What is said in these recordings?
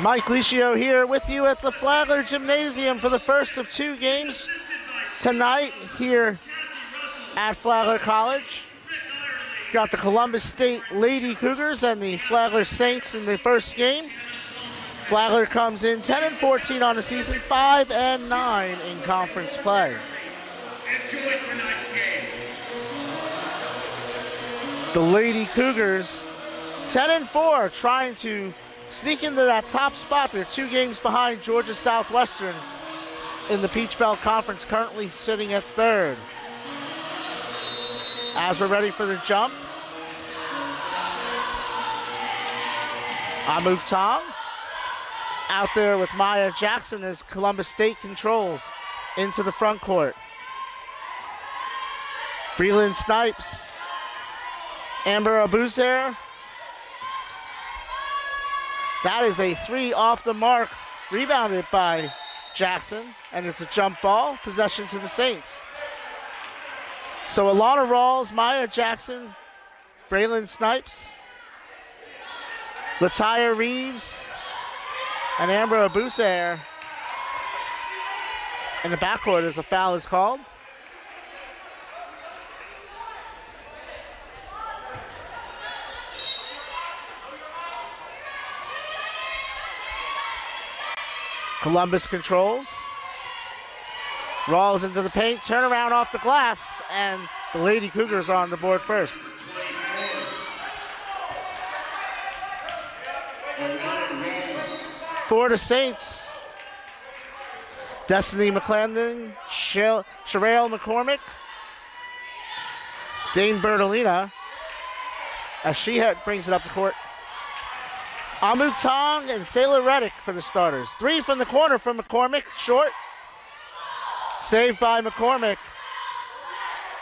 Mike Licio here with you at the Flagler Gymnasium for the first of two games tonight here at Flagler College. Got the Columbus State Lady Cougars and the Flagler Saints in the first game. Flagler comes in 10 and 14 on the season, 5 and 9 in conference play. Enjoy tonight's game. The Lady Cougars 10 and 4 trying to sneak into that top spot. They're two games behind Georgia Southwestern in the Peach Belt Conference, currently sitting at third. As we're ready for the jump, Amuk Tong out there with Maya Jackson as Columbus State controls into the front court. Breland Snipes, Amber Abuzer. That is a three off the mark, rebounded by Jackson, and it's a jump ball, possession to the Saints. So Alana Rawls, Maya Jackson, Braylon Snipes, Latia Reeves, and Amber Abusair. In the backcourt as a foul is called. Columbus controls. Rawls into the paint, turnaround off the glass, and the Lady Cougars on the board first. For the Saints, Destiny McClendon, Sherelle McCormick, Dane Bertolina, as she brings it up the court. Amuk Tong and Sailor Reddick for the starters. Three from the corner from McCormick, short. Saved by McCormick.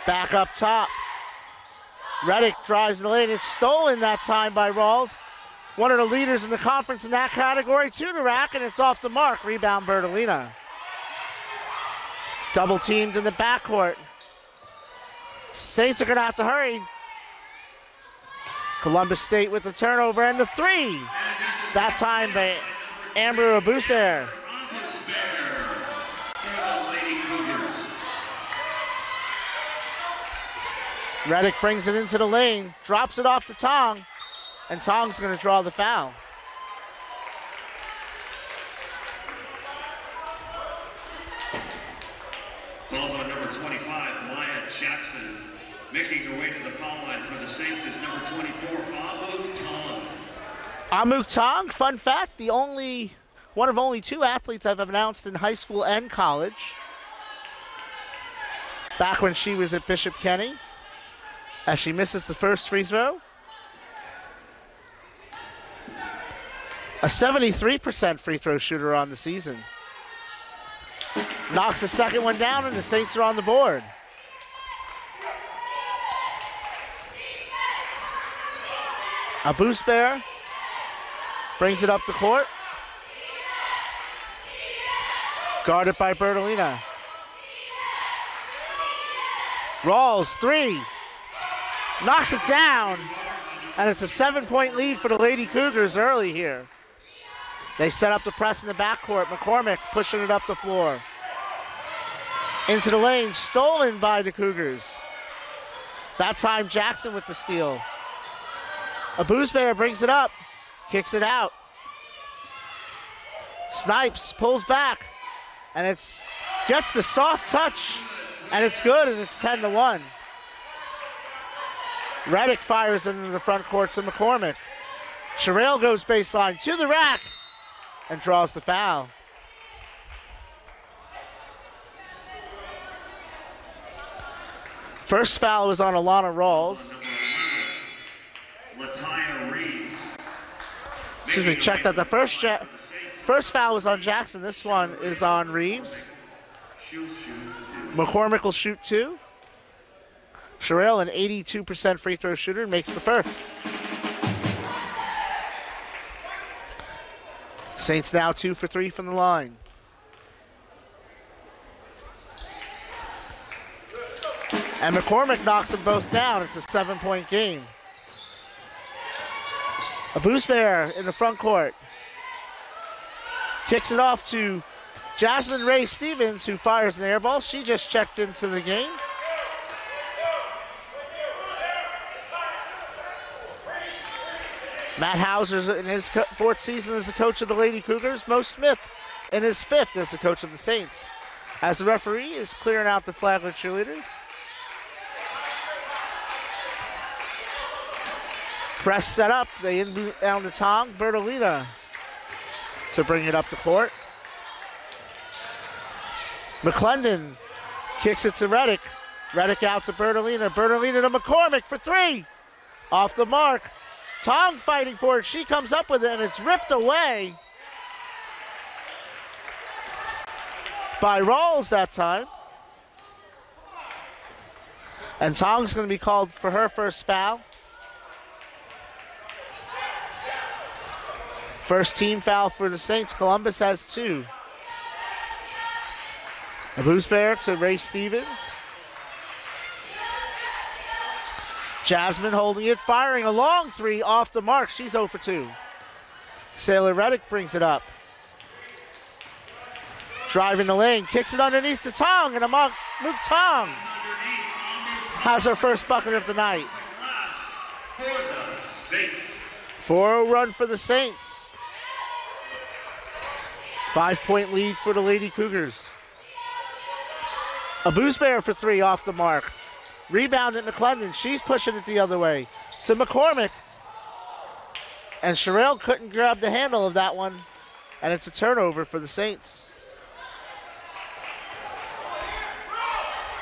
Back up top. Reddick drives the lane. It's stolen that time by Rawls. One of the leaders in the conference in that category to the rack, and it's off the mark. Rebound Bertolina. Double teamed in the backcourt. Saints are going to have to hurry. Columbus State with the turnover and the three. That time by Amber Abuser. Reddick brings it into the lane, drops it off to Tong, and Tong's going to draw the foul. Calls on number 25, Maya Jackson, Making her way to the foul line for the Saints is number 24, Amuk Tong. Amuk Tong, fun fact, the only one of only two athletes I've announced in high school and college. Back when she was at Bishop Kenny, as she misses the first free throw. A 73% free throw shooter on the season. Knocks the second one down, and the Saints are on the board. A boost bear brings it up the court. Guarded by Bertolina. Rawls, three. Knocks it down. And it's a seven point lead for the Lady Cougars early here. They set up the press in the backcourt. McCormick pushing it up the floor. Into the lane, stolen by the Cougars. That time Jackson with the steal. A Bear brings it up, kicks it out. Snipes pulls back, and it's gets the soft touch, and it's good, and it's 10 to 1. Reddick fires into the front court to McCormick. Sherrill goes baseline to the rack and draws the foul. First foul was on Alana Rawls. Excuse me, check that. The first ja- first foul was on Jackson. This one is on Reeves. McCormick will shoot two. Sherrill, an 82% free throw shooter, makes the first. Saints now two for three from the line. And McCormick knocks them both down. It's a seven point game. A boost bear in the front court. Kicks it off to Jasmine Ray Stevens, who fires an air ball. She just checked into the game. Matt Hauser's in his fourth season as the coach of the Lady Cougars. Mo Smith in his fifth as the coach of the Saints. As the referee is clearing out the Flagler cheerleaders. Press set up. They inbound the Tong. Bertolina to bring it up the court. McClendon kicks it to Reddick. Reddick out to Bertolina. Bertolina to McCormick for three. Off the mark. Tong fighting for it. She comes up with it and it's ripped away by Rawls that time. And Tong's going to be called for her first foul. First team foul for the Saints. Columbus has two. A boost bear to Ray Stevens. Jasmine holding it, firing a long three off the mark. She's 0 for 2. Sailor Reddick brings it up. Driving the lane, kicks it underneath the Tong, and Amok Mook Tong has her first bucket of the night. Last for the Saints. 4 0 run for the Saints. Five point lead for the Lady Cougars. A boost bear for three off the mark. Rebound at McClendon. She's pushing it the other way to McCormick. And Sherrill couldn't grab the handle of that one. And it's a turnover for the Saints.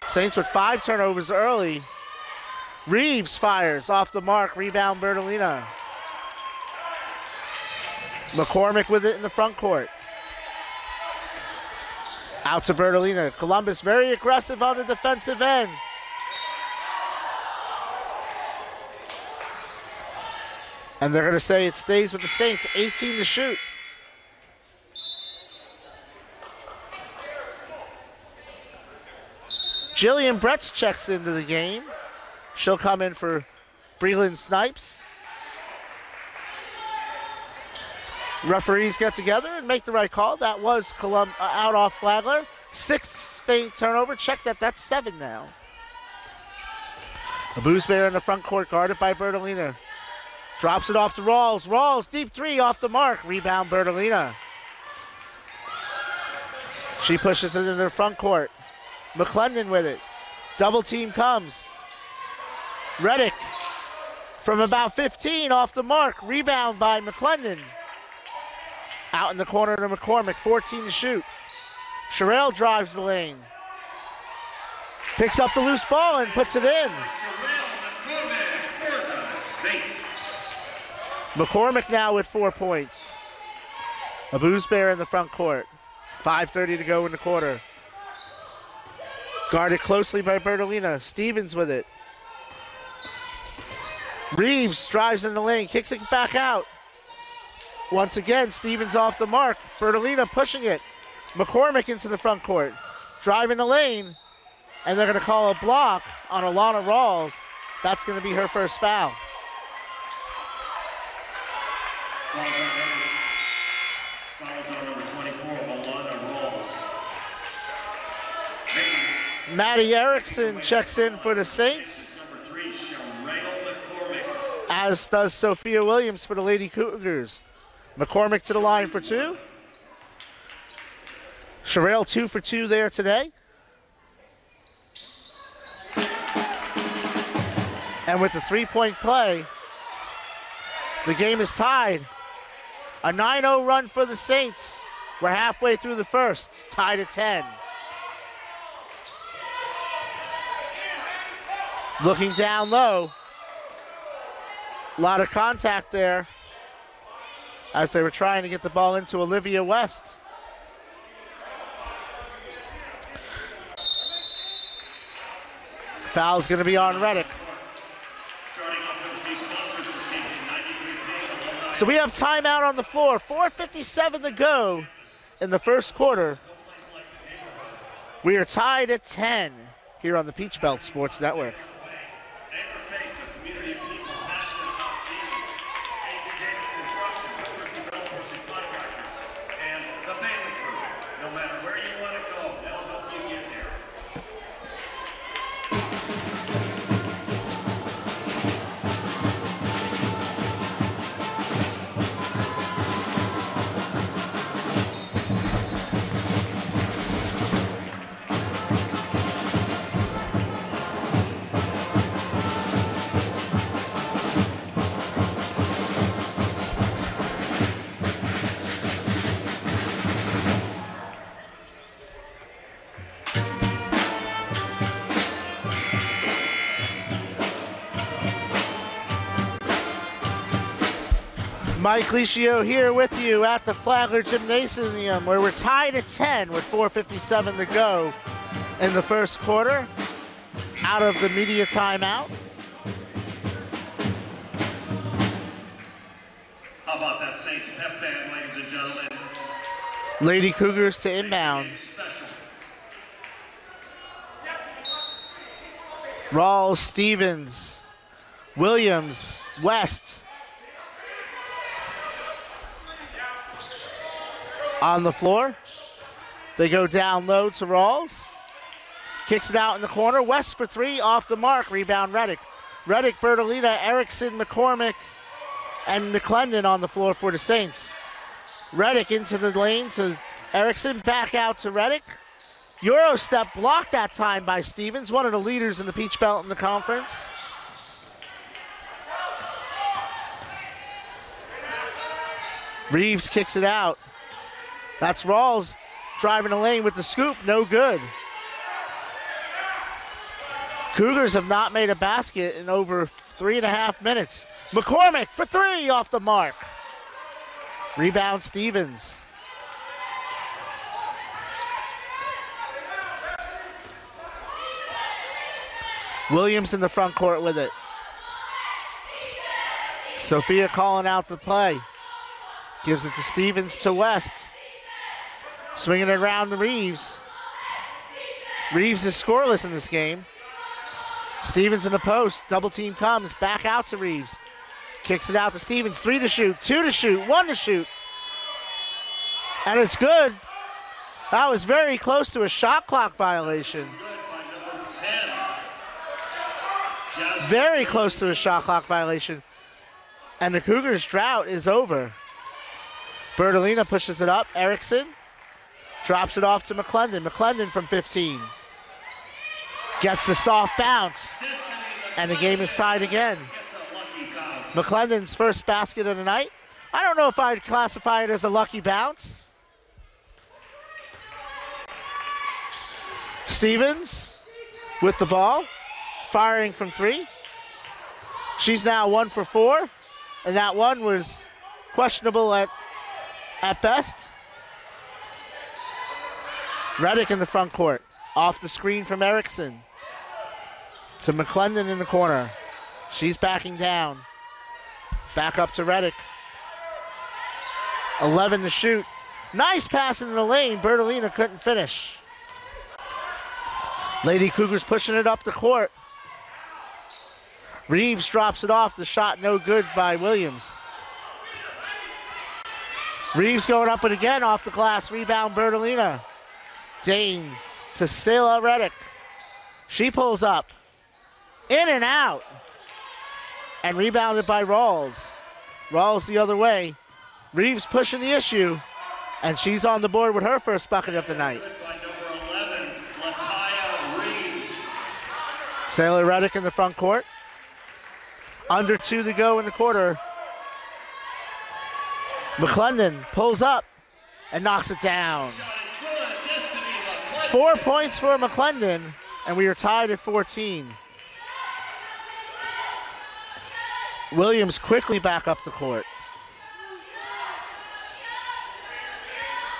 Saints with five turnovers early. Reeves fires off the mark. Rebound Bertolina. McCormick with it in the front court. Out to Bertolina. Columbus very aggressive on the defensive end. And they're going to say it stays with the Saints. 18 to shoot. Jillian Bretz checks into the game. She'll come in for Breland Snipes. Referees get together and make the right call. That was Colum- uh, out off Flagler. Sixth state turnover. Check that. That's seven now. A boost bear in the front court, guarded by Bertolina. Drops it off to Rawls. Rawls, deep three off the mark. Rebound, Bertolina. She pushes it into the front court. McClendon with it. Double team comes. Reddick from about 15 off the mark. Rebound by McClendon. Out in the corner to McCormick, 14 to shoot. Sherrill drives the lane. Picks up the loose ball and puts it in. McCormick now with four points. A booze bear in the front court. 5.30 to go in the quarter. Guarded closely by Bertolina. Stevens with it. Reeves drives in the lane, kicks it back out. Once again, Stevens off the mark. Bertolina pushing it. McCormick into the front court. Driving the lane. And they're going to call a block on Alana Rawls. That's going to be her first foul. Fouls on number 24, Alana Rawls. Maddie Erickson checks in for the Saints, as does Sophia Williams for the Lady Cougars. McCormick to the line for two. Sherrill two for two there today. And with the three point play, the game is tied. A 9 0 run for the Saints. We're halfway through the first, tied at 10. Looking down low. A lot of contact there as they were trying to get the ball into Olivia West. Foul's going to be on Reddick. Starting off with a few sponsors this evening. 93 Theme, Alumni So we have timeout on the floor. 4.57 to go in the first quarter. We are tied at 10 here on the Peach Belt Sports Network. Mike Licio here with you at the Flagler Gymnasium where we're tied at 10 with 4.57 to go in the first quarter. Out of the media timeout. How about that Saints pep band, ladies and gentlemen? Lady Cougars to inbound. Rawls, Stevens, Williams, West. On the floor. They go down low to Rawls. Kicks it out in the corner. West for three, off the mark. Rebound Reddick. Reddick, Bertolina, Erickson, McCormick, and McClendon on the floor for the Saints. Reddick into the lane to Erickson. Back out to Reddick. Euro step blocked that time by Stevens, one of the leaders in the Peach Belt in the conference. Reeves kicks it out. That's Rawls driving the lane with the scoop, no good. Cougars have not made a basket in over three and a half minutes. McCormick for three off the mark. Rebound Stevens. Williams in the front court with it. Sophia calling out the play. Gives it to Stevens to West. Swinging it around to Reeves. Reeves is scoreless in this game. Stevens in the post. Double team comes. Back out to Reeves. Kicks it out to Stevens. Three to shoot. Two to shoot. One to shoot. And it's good. That was very close to a shot clock violation. Good by number 10. Jasmine very close to a shot clock violation. And the Cougars' drought is over. Bertolina pushes it up. Erickson drops it off to McClendon. McClendon from 15. Gets the soft bounce. And the game is tied again. McClendon's first basket of the night. I don't know if I'd classify it as a lucky bounce. Stevens with the ball, firing from three. She's now one for four, and that one was questionable at at best. Reddick in the front court, off the screen from Erickson to McClendon in the corner. She's backing down. Back up to Reddick. 11 to shoot. Nice pass in the lane. Bertolina couldn't finish. Lady Cougars pushing it up the court. Reeves drops it off. The shot no good by Williams. Reeves going up it again off the glass. Rebound Bertolina. Dane to Selah Reddick. She pulls up. In and out. And rebounded by Rawls. Rawls the other way. Reeves pushing the issue. And she's on the board with her first bucket of the night. 11, Lataya Sailor Reddick in the front court. Under two to go in the quarter. McClendon pulls up and knocks it down. Shot is good. Destiny Lataya. Four points for McClendon, and we are tied at 14. Williams quickly back up the court.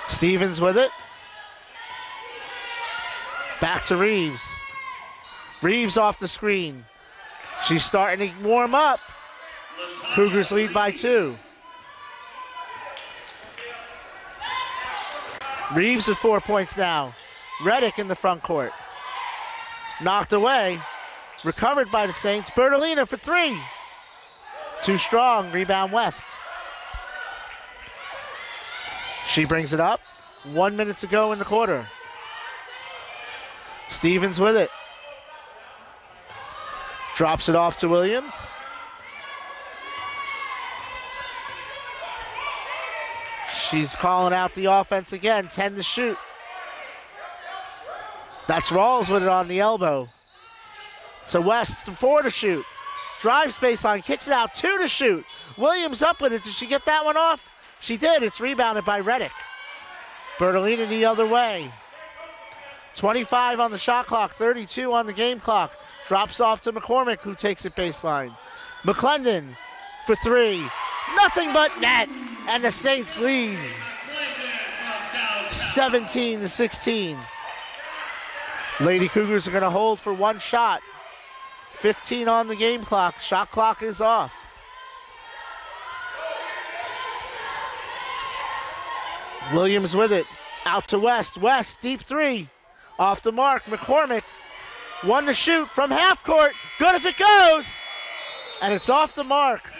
Stevens with it. Back to Reeves. Reeves off the screen. She's starting to warm up. Cougars lead by two. Reeves with four points now. Reddick in the front court. Knocked away. Recovered by the Saints. Bertolina for three. Too strong. Rebound West. She brings it up. One minute to go in the quarter. Stevens with it. Drops it off to Williams. She's calling out the offense again. 10 to shoot. That's Rawls with it on the elbow. To West, four to shoot. Drives baseline, kicks it out, two to shoot. Williams up with it. Did she get that one off? She did. It's rebounded by Reddick. Bertolina the other way. 25 on the shot clock, 32 on the game clock. Drops off to McCormick, who takes it baseline. McClendon for three. Nothing but net. And the Saints lead Clinton from downtown. 17 to 16. Lady Cougars are going to hold for one shot. 15 on the game clock. Shot clock is off. Williams with it. Out to West. West, deep three. Off the mark. McCormick. One to shoot from half court. Good if it goes. And it's off the mark.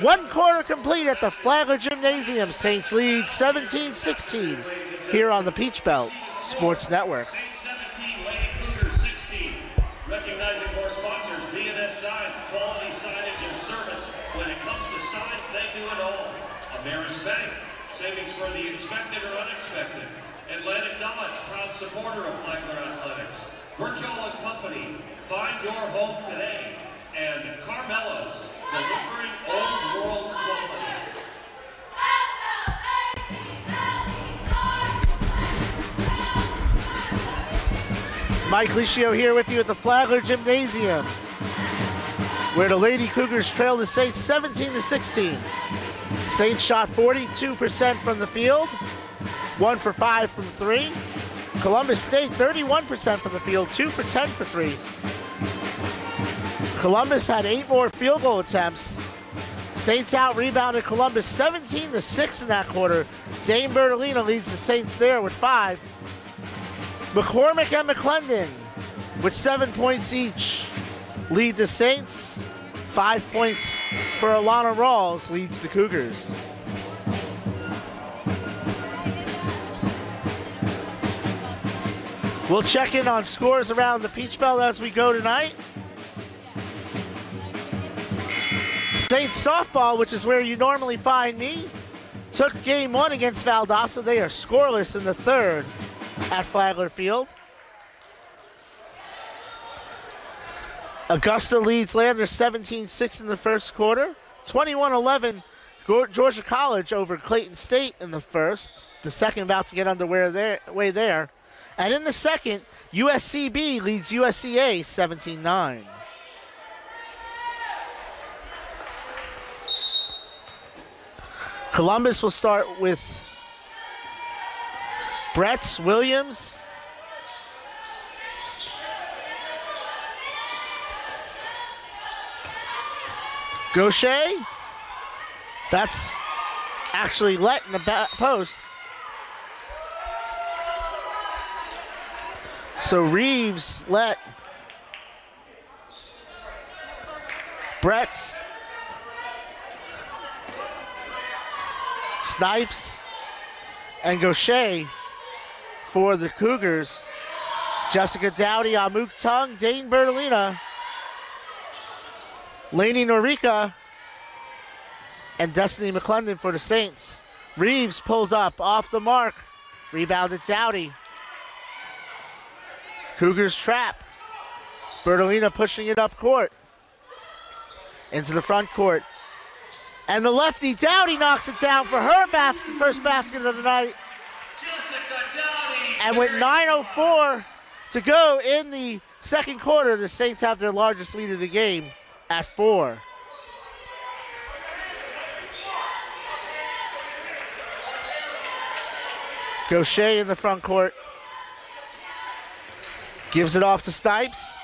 One quarter complete at the Flagler Gymnasium. Saints lead 17 16 here on the Peach Belt Sports Network. Recognizing more sponsors, B&S Signs, quality signage and service. When it comes to signs, they do it all. Ameris Bank, savings for the expected or unexpected. Atlantic Dodge, proud supporter of Flagler Athletics. Birchall and Company, find your home today. And Carmelo's, delivering old world quality. Mike Licio here with you at the Flagler Gymnasium, where the Lady Cougars trail the Saints 17 to 16. Saints shot 42% from the field, one for five from three. Columbus State 31% from the field, two for 10 for three. Columbus had eight more field goal attempts. Saints out rebounded Columbus 17 to 6 in that quarter. Dane Bertolina leads the Saints there with five. McCormick and McClendon with seven points each lead the Saints. Five points for Alana Rawls leads the Cougars. We'll check in on scores around the Peach Belt as we go tonight. Saints softball, which is where you normally find me, took game one against Valdosta. They are scoreless in the third at Flagler Field. Augusta leads Landers 17-6 in the first quarter. 21-11 Georgia College over Clayton State in the first. The second about to get underway there. Way there. And in the second, USCB leads USCA 17-9. Columbus will start with Brett Williams. Gaucher. That's actually let in the back post. So Reeves let Brett's Snipes and Gaucher for the Cougars. Jessica Dowdy, Amuk Tong, Dane Bertolina, Laney Norica, and Destiny McClendon for the Saints. Reeves pulls up off the mark. Rebounded Dowdy. Cougars trap. Bertolina pushing it up court. Into the front court. And the lefty Dowdy knocks it down for her basket, first basket of the night. And with 9.04 to go in the second quarter, the Saints have their largest lead of the game at four. Gaucher in the front court. Gives it off to Snipes.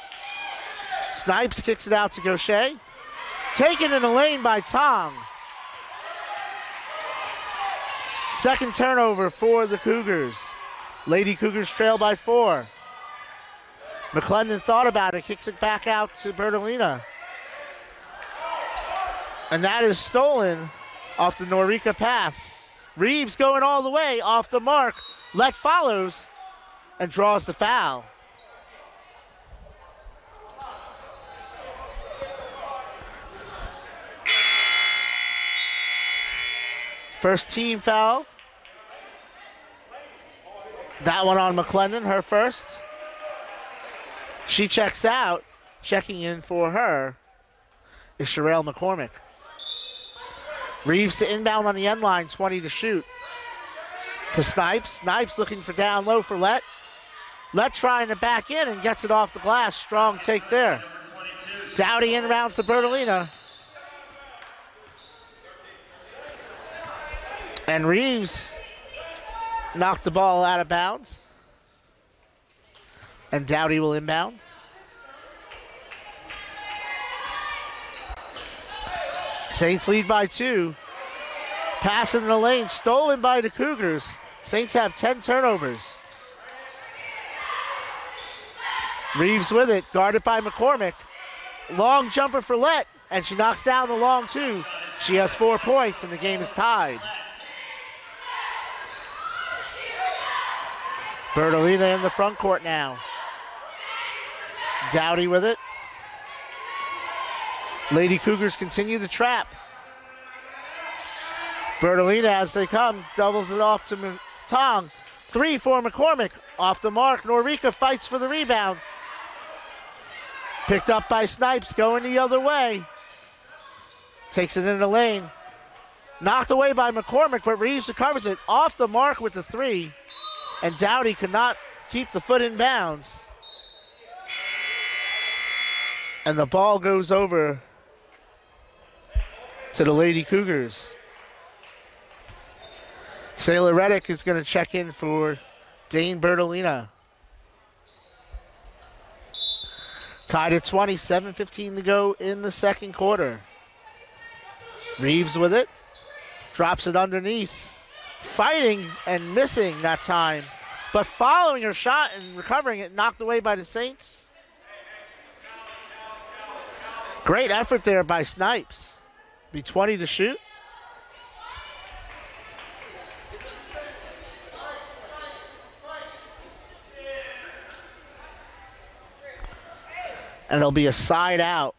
Snipes kicks it out to Gaucher. Taken in the lane by Tong. Second turnover for the Cougars. Lady Cougars trail by four. McClendon thought about it, kicks it back out to Bertolina. And that is stolen off the Norica pass. Reeves going all the way off the mark. Let follows and draws the foul. First team foul. That one on McClendon, her first. She checks out. Checking in for her is Sherelle McCormick. Reeves to inbound on the end line, 20 to shoot. To Snipes. Snipes looking for down low for Let. Let trying to back in and gets it off the glass. Strong take there. Dowdy inbounds to Bertolina. And Reeves knocked the ball out of bounds. And Dowdy will inbound. Saints lead by two. Pass in the lane, stolen by the Cougars. Saints have 10 turnovers. Reeves with it, guarded by McCormick. Long jumper for Let, and she knocks down the long two. She has four points, and the game is tied. Bertolina in the front court now. Dowdy with it. Lady Cougars continue to trap. Bertolina, as they come, doubles it off to Tong. Three for McCormick. Off the mark. Norica fights for the rebound. Picked up by Snipes, going the other way. Takes it in the lane. Knocked away by McCormick, but Reeves recovers it. Off the mark with the three. And Dowdy could not keep the foot in bounds. And the ball goes over to the Lady Cougars. Sailor Reddick is going to check in for Dane Bertolina. Tied at 20, 7.15 to go in the second quarter. Reeves with it. Drops it underneath. Fighting and missing that time. But following her shot and recovering it, knocked away by the Saints. Great effort there by Snipes. Be 20 to shoot. And it'll be a side out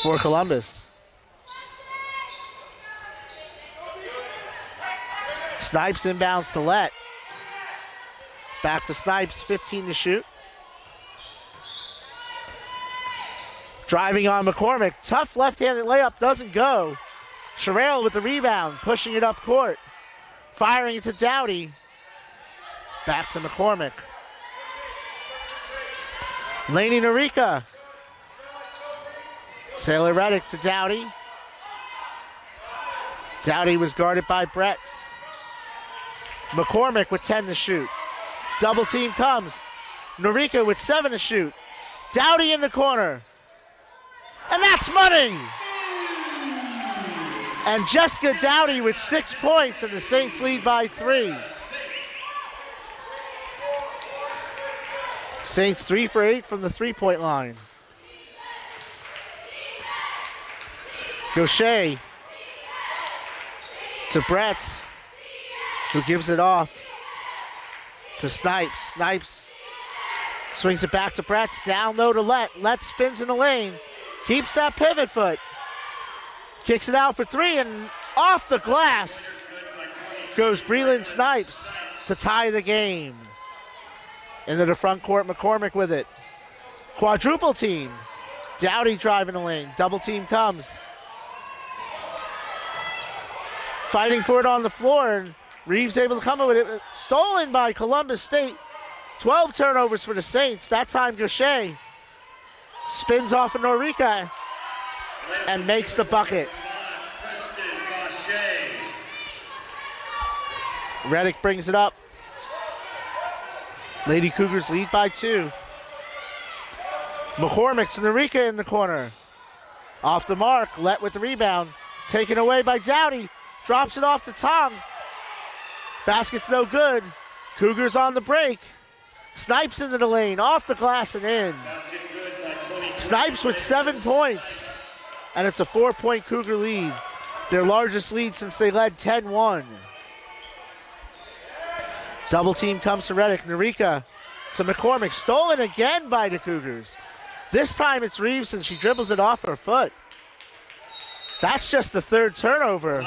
for Columbus. Snipes inbounds to Let. Back to Snipes, 15 to shoot. Driving on McCormick. Tough left handed layup doesn't go. Sherrill with the rebound, pushing it up court. Firing it to Dowdy. Back to McCormick. Laney Narika. Sailor Reddick to Dowdy. Dowdy was guarded by Bretts. McCormick with 10 to shoot. Double team comes. Narika with 7 to shoot. Dowdy in the corner. And that's money! And Jessica Dowdy with six points, and the Saints lead by three. Saints three for eight from the three point line. Gaucher to Bretts, who gives it off to Snipes. Snipes swings it back to Bretts. Down low to Let. Let spins in the lane. Keeps that pivot foot. Kicks it out for three and off the glass goes Breland Snipes to tie the game. Into the front court, McCormick with it. Quadruple team. Dowdy driving the lane. Double team comes. Fighting for it on the floor, and Reeves able to come up with it. Stolen by Columbus State. 12 turnovers for the Saints. That time Gaucher spins off of Norica and makes the bucket. Reddick brings it up. Lady Cougars lead by two. McCormick's Norica in the corner. Off the mark, let with the rebound. Taken away by Dowdy. Drops it off to Tong. Basket's no good. Cougars on the break. Snipes into the lane, off the glass and in. Snipes with seven points, and it's a four point Cougar lead. Their largest lead since they led 10 1. Double team comes to Reddick. Narika to McCormick. Stolen again by the Cougars. This time it's Reeves and she dribbles it off her foot. That's just the third turnover.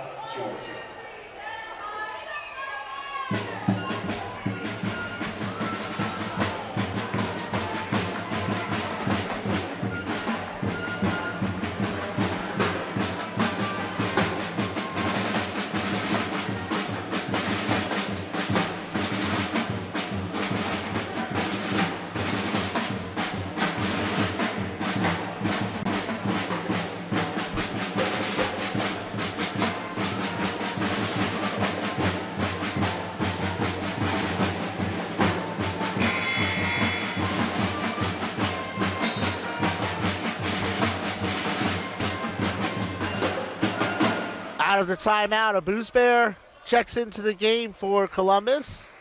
Of the timeout, a Booze Bear checks into the game for Columbus.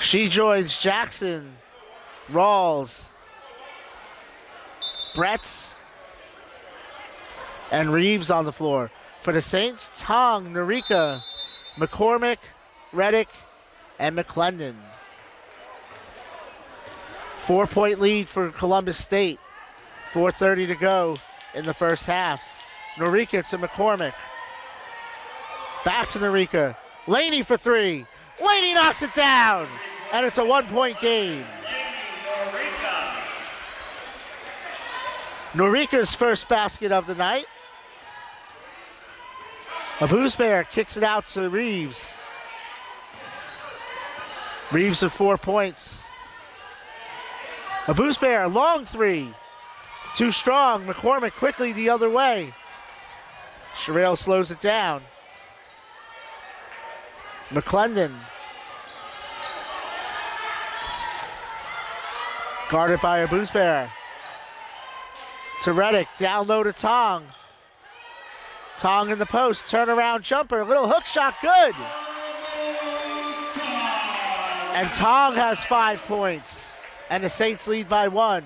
She joins Jackson, Rawls, Bretts, and Reeves on the floor. For the Saints, Tong, Narika, McCormick, Reddick, and McClendon. Four point lead for Columbus State. 4.30 to go in the first half. Narika to McCormick. Back to Narika. Laney for three. Laney knocks it down. And it's a one point game. Norika's first basket of the night. Abuse Bear kicks it out to Reeves. Reeves with four points. Abuse Bear, long three. Too strong. McCormick quickly the other way. Sherelle slows it down. McClendon. Guarded by Abusbear. To Reddick. Down low to Tong. Tong in the post. Turnaround jumper. Little hook shot. Good. And Tong has five points. And the Saints lead by one.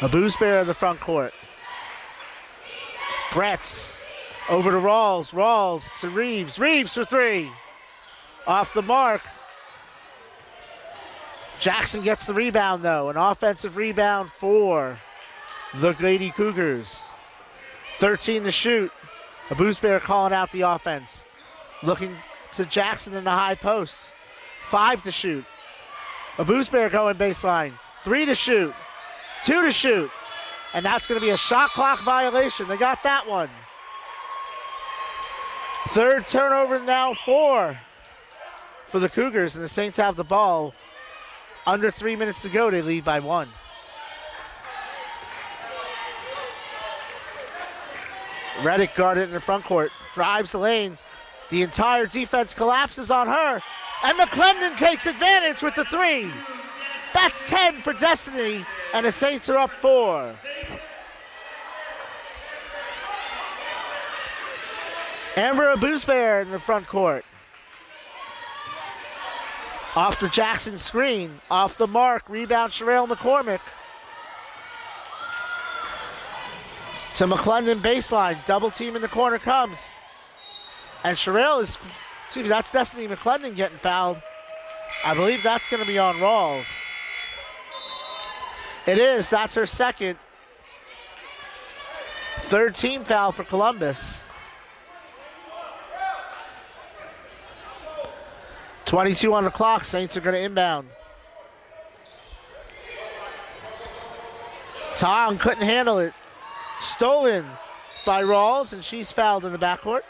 Abusbear in the front court. Bretts over to Rawls. Rawls to Reeves. Reeves for three. Off the mark. Jackson gets the rebound though. An offensive rebound for the Lady Cougars. 13 to shoot. Abusbear calling out the offense. Looking to Jackson in the high post. Five to shoot. Abusbear going baseline. Three to shoot. Two to shoot. And that's going to be a shot clock violation. They got that one. Third turnover now, four for the Cougars, and the Saints have the ball. Under three minutes to go, they lead by one. Reddick guarded in the front court, drives the lane. The entire defense collapses on her, and McClendon takes advantage with the three. That's 10 for Destiny, and the Saints are up four. Amber Abusbear in the front court. Off the Jackson screen, off the mark, rebound Sherelle McCormick. To McClendon baseline, double team in the corner comes. And Sherelle is, excuse me, that's Destiny McClendon getting fouled. I believe that's going to be on Rawls. It is, that's her second. Third team foul for Columbus. 22 on the clock. Saints are going to inbound. Tom couldn't handle it. Stolen by Rawls, and she's fouled in the backcourt.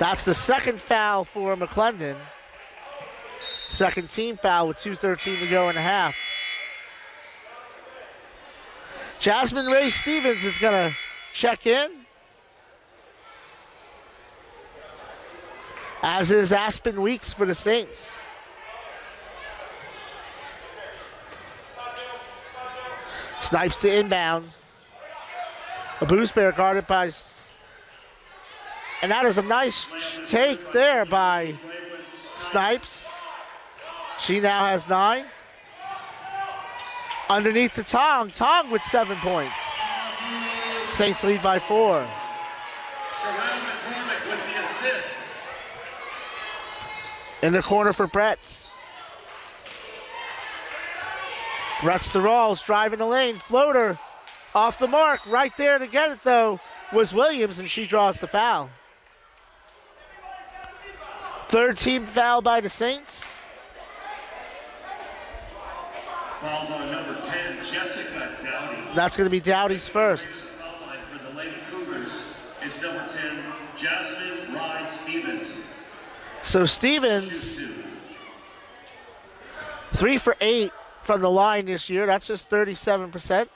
That's the second foul for McClendon. Second team foul with 2.13 to go in a half. Jasmine Ray Stevens is going to check in. As is Aspen Weeks for the Saints. Snipes the inbound. Abusbear guarded by. And that is a nice take there by Snipes. She now has nine. Underneath to Tong. Tong with seven points. Saints lead by four. The. In the corner for Bretts. Bretts to Rawls, driving the lane. Floater off the mark. Right there to get it, though, was Williams, and she draws the foul. Third team foul by the Saints. Falls on number 10, Jessica Dowdy. That's going to be Dowdy's first. For the Lady Cougars is number 10, Jasmine Ray Stevens. So Stevens, three for eight from the line this year. That's just 37%.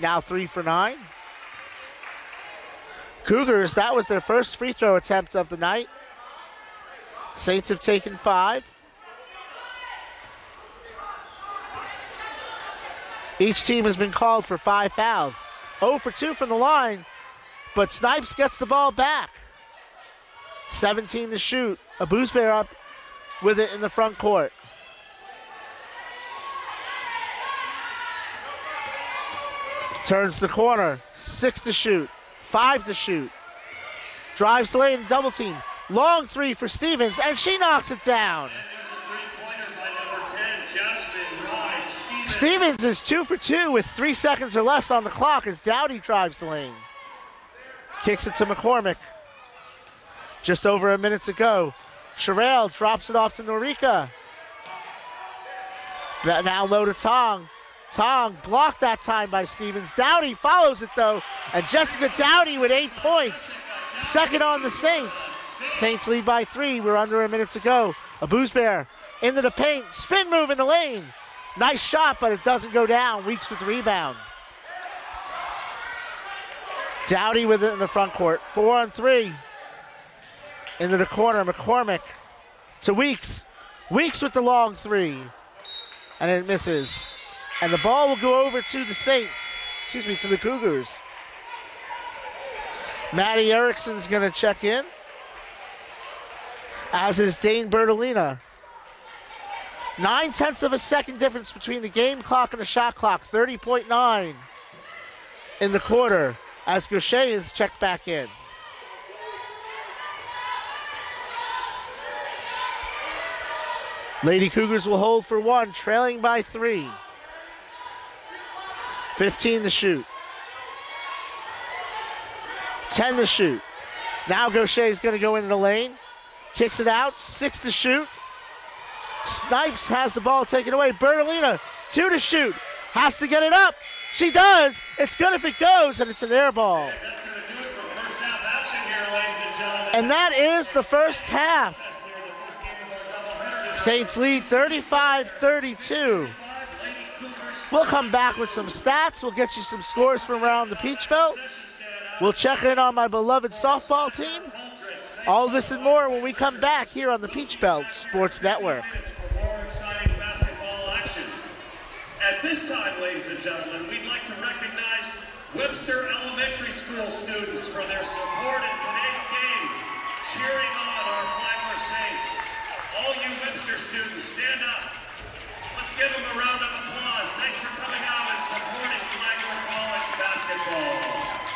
Now three for nine. Cougars, that was their first free throw attempt of the night. Saints have taken five. Each team has been called for five fouls. 0 for 2 from the line, but Snipes gets the ball back. 17 to shoot. Abusbear up with it in the front court. Turns the corner. Six to shoot. Five to shoot. Drives lane, double team. Long three for Stevens, and she knocks it down. There's a three-pointer by number 10, Jasmine Stevens. Stevens is two for two with three seconds or less on the clock as Dowdy drives the lane. Kicks it to McCormick. Just over a minute to go. Sherelle drops it off to Norika. Now low to Tong. Tong blocked that time by Stevens. Dowdy follows it though, and Jessica Dowdy with eight points. Second on the Saints. Saints lead by three. We're under a minute to go. Abusbear into the paint. Spin move in the lane. Nice shot, but it doesn't go down. Weeks with the rebound. Dowdy with it in the front court. Four on three. Into the corner. McCormick to Weeks. Weeks with the long three. And it misses. And the ball will go over to the Saints. Excuse me, to the Cougars. Maddie Erickson's going to check in. As is Dane Bertolina. Nine tenths of a second difference between the game clock and the shot clock, 30.9 in the quarter as Gaucher is checked back in. Lady Cougars will hold for one, trailing by three. 15 to shoot. 10 to shoot. Now Gaucher is going to go into the lane. Kicks it out. Six to shoot. Snipes has the ball taken away. Bertolina, two to shoot. Has to get it up. She does. It's good if it goes, and it's an air ball. And that is the first half. Saints lead 35 32. We'll come back with some stats. We'll get you some scores from around the Peach Belt. We'll check in on my beloved softball team. All this and more when we come back here on the Peach Belt Sports Network. At this time, ladies and gentlemen, we'd like to recognize Webster Elementary School students for their support in today's game, cheering on our Flagler Saints. All you Webster students, stand up. Let's give them a round of applause. Thanks for coming out and supporting Flagler College basketball.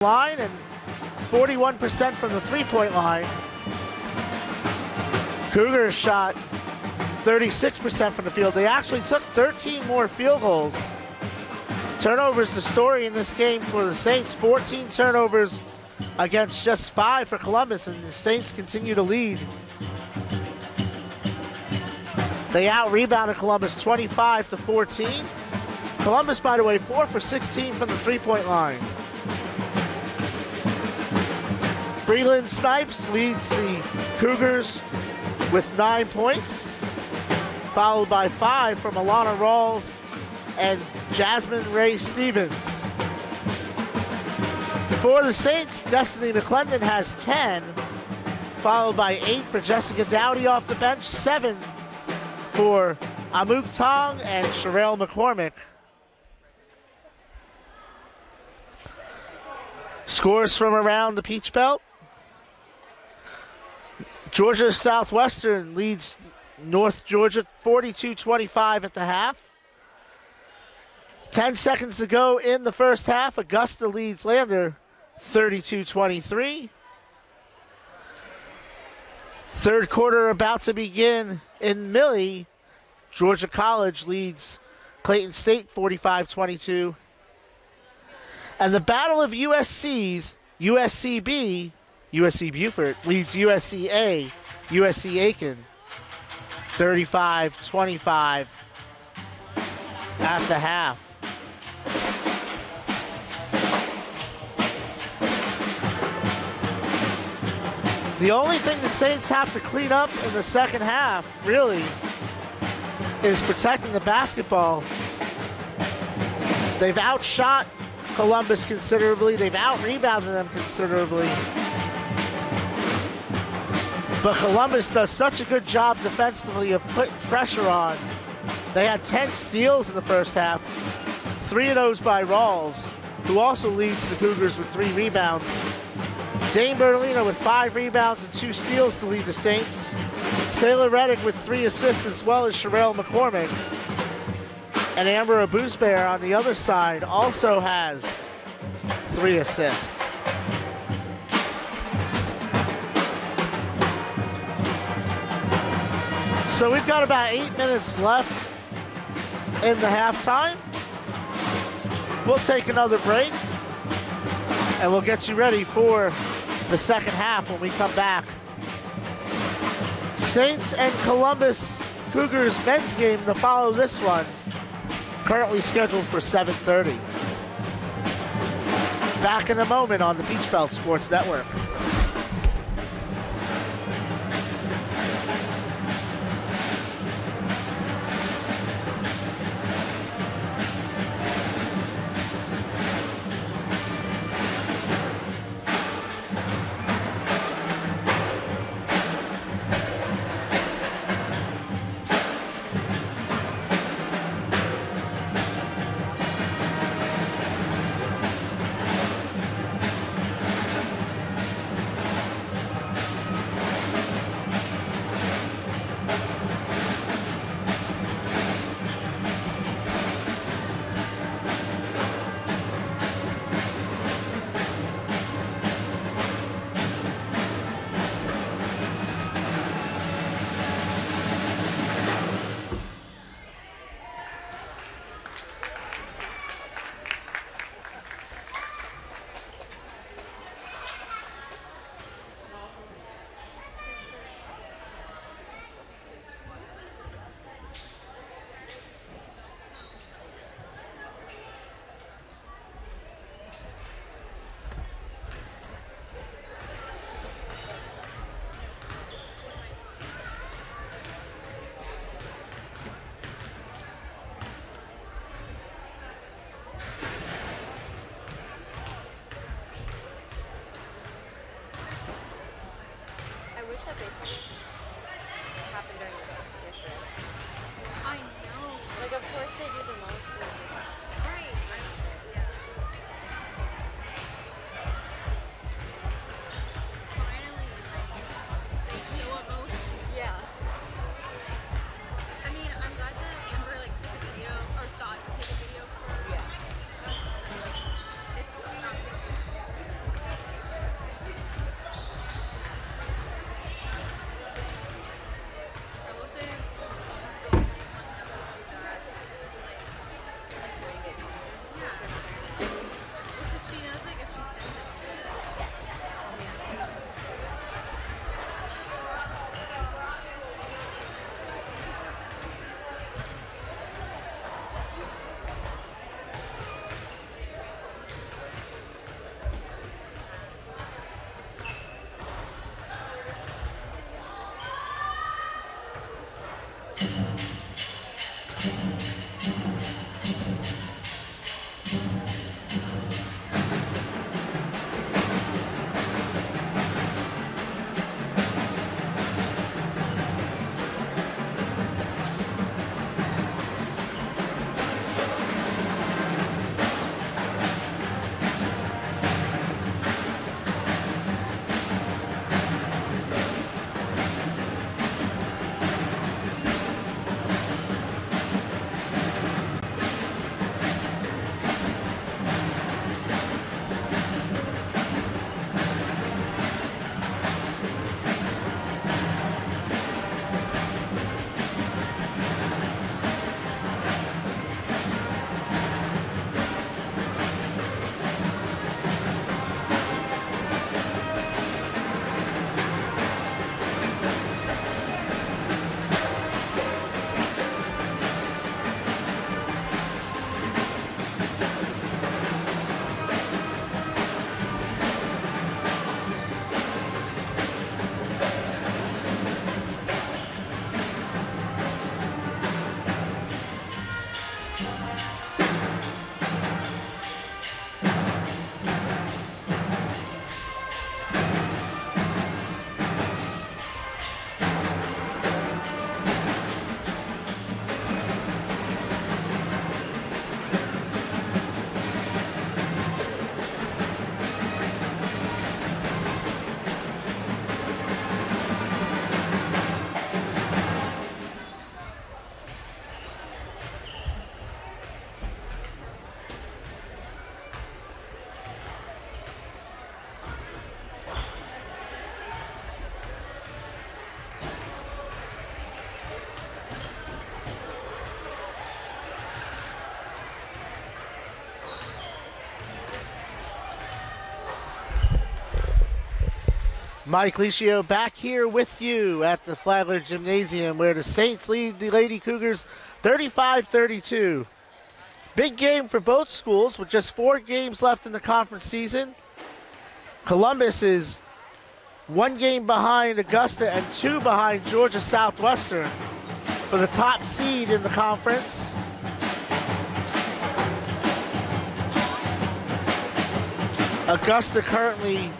Line and 41% from the three point line. Cougars shot 36% from the field. They actually took 13 more field goals. Turnovers the story in this game for the Saints. 14 turnovers against just five for Columbus, and the Saints continue to lead. They out rebounded Columbus 25 to 14. Columbus, by the way, 4 for 16 from the three point line. Breland Snipes leads the Cougars with nine points, followed by five from Alana Rawls and Jasmine Ray Stevens. For the Saints, Destiny McClendon has 10, followed by eight for Jessica Dowdy off the bench, seven for Amuk Tong and Sherelle McCormick. Scores from around the Peach Belt. Georgia Southwestern leads North Georgia 42 25 at the half. 10 seconds to go in the first half. Augusta leads Lander 32 23. Third quarter about to begin in Millie. Georgia College leads Clayton State 45 22. And the Battle of USC's USCB, USC Beaufort leads USCA, USC Aiken 35 25 at the half. The only thing the Saints have to clean up in the second half, really, is protecting the basketball. They've outshot Columbus considerably, they've out rebounded them considerably. But Columbus does such a good job defensively of putting pressure on. They had 10 steals in the first half, three of those by Rawls, who also leads the Cougars with three rebounds. Dane Bertolina with five rebounds and two steals to lead the Saints. Sailor Reddick with three assists as well as Sherelle McCormick. And Amber Abusbear on the other side also has three assists. So we've got about eight minutes left in the halftime. We'll take another break and we'll get you ready for the second half when we come back. Saints and Columbus Cougars men's game to follow this one, currently scheduled for 7:30. Back in a moment on the Peach Belt Sports Network. Mike Licio back here with you at the Flagler Gymnasium where the Saints lead the Lady Cougars 35 32. Big game for both schools with just four games left in the conference season. Columbus is one game behind Augusta and two behind Georgia Southwestern for the top seed in the conference. Augusta currently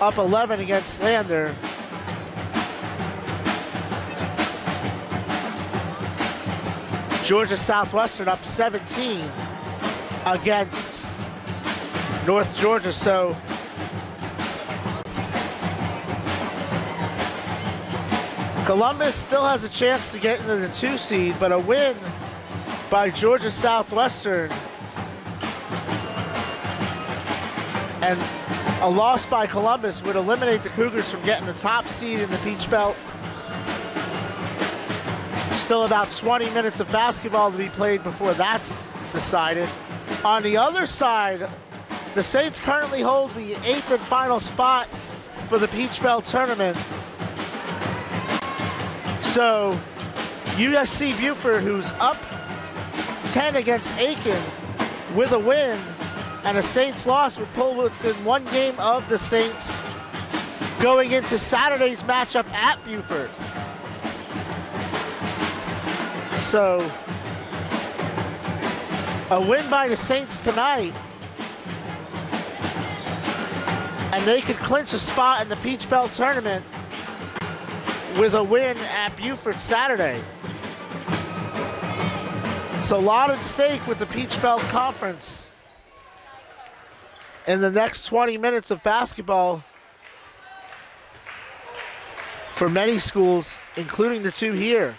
up 11 against Lander. Georgia Southwestern up 17 against North Georgia. So Columbus still has a chance to get into the two seed, but a win by Georgia Southwestern and a loss by Columbus would eliminate the Cougars from getting the top seed in the Peach Belt. Still about 20 minutes of basketball to be played before that's decided. On the other side, the Saints currently hold the eighth and final spot for the Peach Belt tournament. So, USC Beaufort, who's up 10 against Aiken with a win, and a Saints loss would pull within one game of the Saints going into Saturday's matchup at Beaufort. So, a win by the Saints tonight, and they could clinch a spot in the Peach Belt tournament with a win at Beaufort Saturday. So, a lot at stake with the Peach Belt Conference in the next 20 minutes of basketball for many schools, including the two here.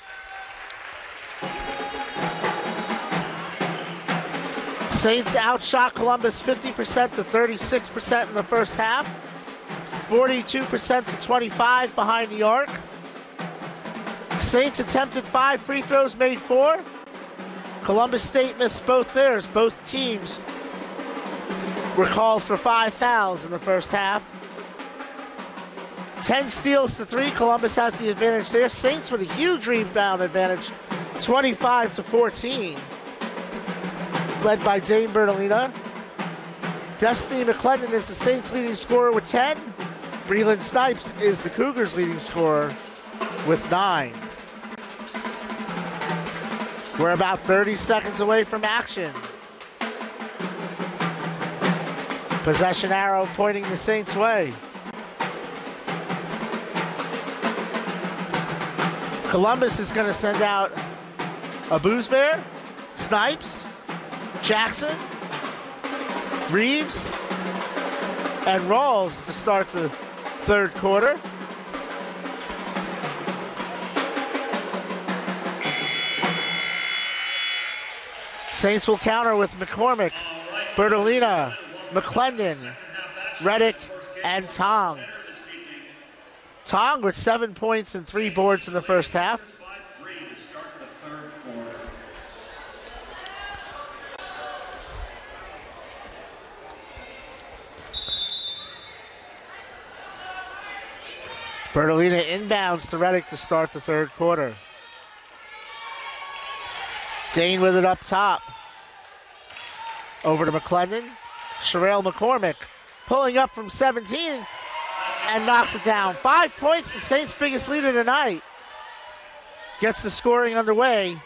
Saints outshot Columbus 50% to 36% in the first half, 42% to 25 behind the arc. Saints attempted five free throws, made four. Columbus State missed both theirs. Both teams were called for five fouls in the first half. 10 steals to three. Columbus has the advantage there. Saints with a huge rebound advantage, 25 to 14. Led by Dane Bertolina. Destiny McClendon is the Saints' leading scorer with 10. Breland Snipes is the Cougars' leading scorer with nine. We're about 30 seconds away from action. Possession arrow pointing the Saints' way. Columbus is going to send out Abusbear, Snipes, Jackson, Reeves, and Rawls to start the third quarter. Saints will counter with McCormick, Bertolina, McClendon, Reddick, and Tong. Tong with seven points and three boards in the first half. 5-3 to start the third quarter. Bertolina inbounds to Reddick to start the third quarter. Dane with it up top. Over to McClendon. Sherelle McCormick pulling up from 17 and knocks it down. Five points, the Saints' biggest leader tonight. Gets the scoring underway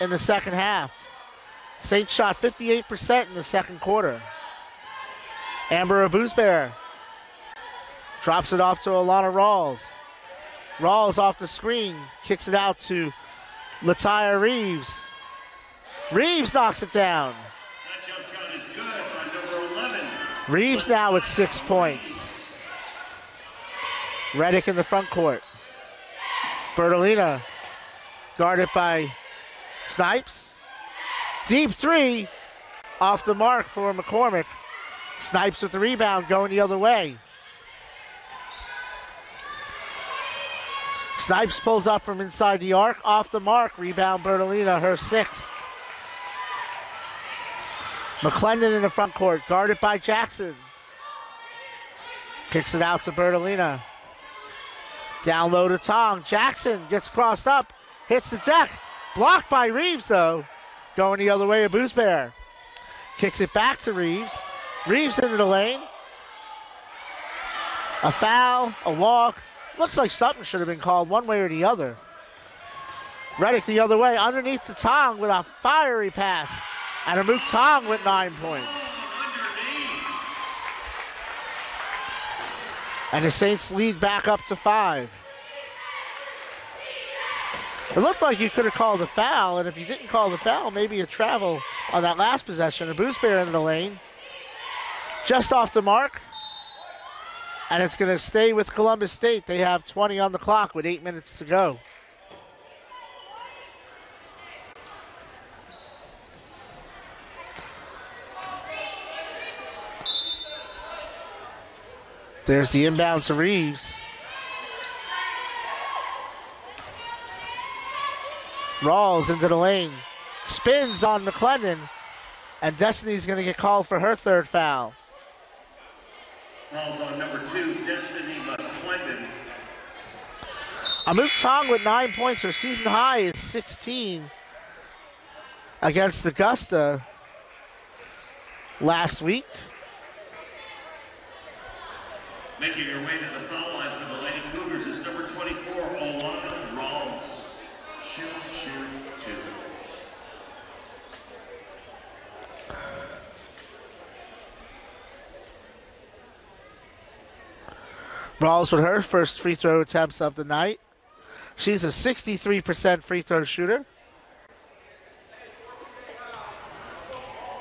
in the second half. Saints shot 58% in the second quarter. Amber Abusbear drops it off to Alana Rawls. Rawls off the screen, kicks it out to Latia Reeves. Reeves knocks it down. That jump shot is good by number 11. Reeves now with six points. Reddick in the front court. Bertolina guarded by Snipes. Deep three off the mark for McCormick. Snipes with the rebound going the other way. Snipes pulls up from inside the arc, off the mark. Rebound Bertolina, her sixth. McClendon in the front court, guarded by Jackson. Kicks it out to Bertolina. Down low to Tong. Jackson gets crossed up, hits the deck. Blocked by Reeves, though. Going the other way of Booze Bear. Kicks it back to Reeves. Reeves into the lane. A foul, a walk. Looks like something should have been called one way or the other. Reddick the other way, underneath the Tong with a fiery pass. And a Tong with nine points. And the Saints lead back up to five. It looked like you could have called a foul, and if you didn't call the foul, maybe a travel on that last possession. Abusbear into the lane. Just off the mark. And it's going to stay with Columbus State. They have 20 on the clock with eight minutes to go. There's the inbound to Reeves. Rawls into the lane. Spins on McClendon. And Destiny's going to get called for her third foul. Falls on number two, Destiny McClendon. Amuk Tong with nine points. Her season high is 16 against Augusta last week. Making her way to the foul line for the Lady Cougars is number 24, Alana Rawls. Shoot, shoot, two. Rawls with her first free throw attempts of the night. She's a 63% free throw shooter.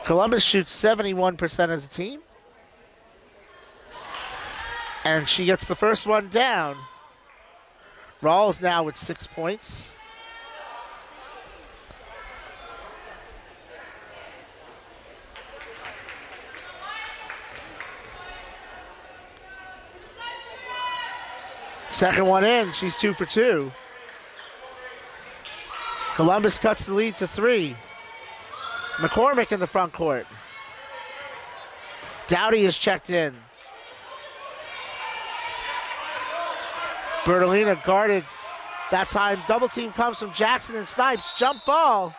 Columbus shoots 71% as a team. And she gets the first one down. Rawls now with six points. Second one in. She's two for two. Columbus cuts the lead to three. McCormick in the front court. Dowdy is checked in. Bertolina guarded. That time, double team comes from Jackson and Snipes. Jump ball.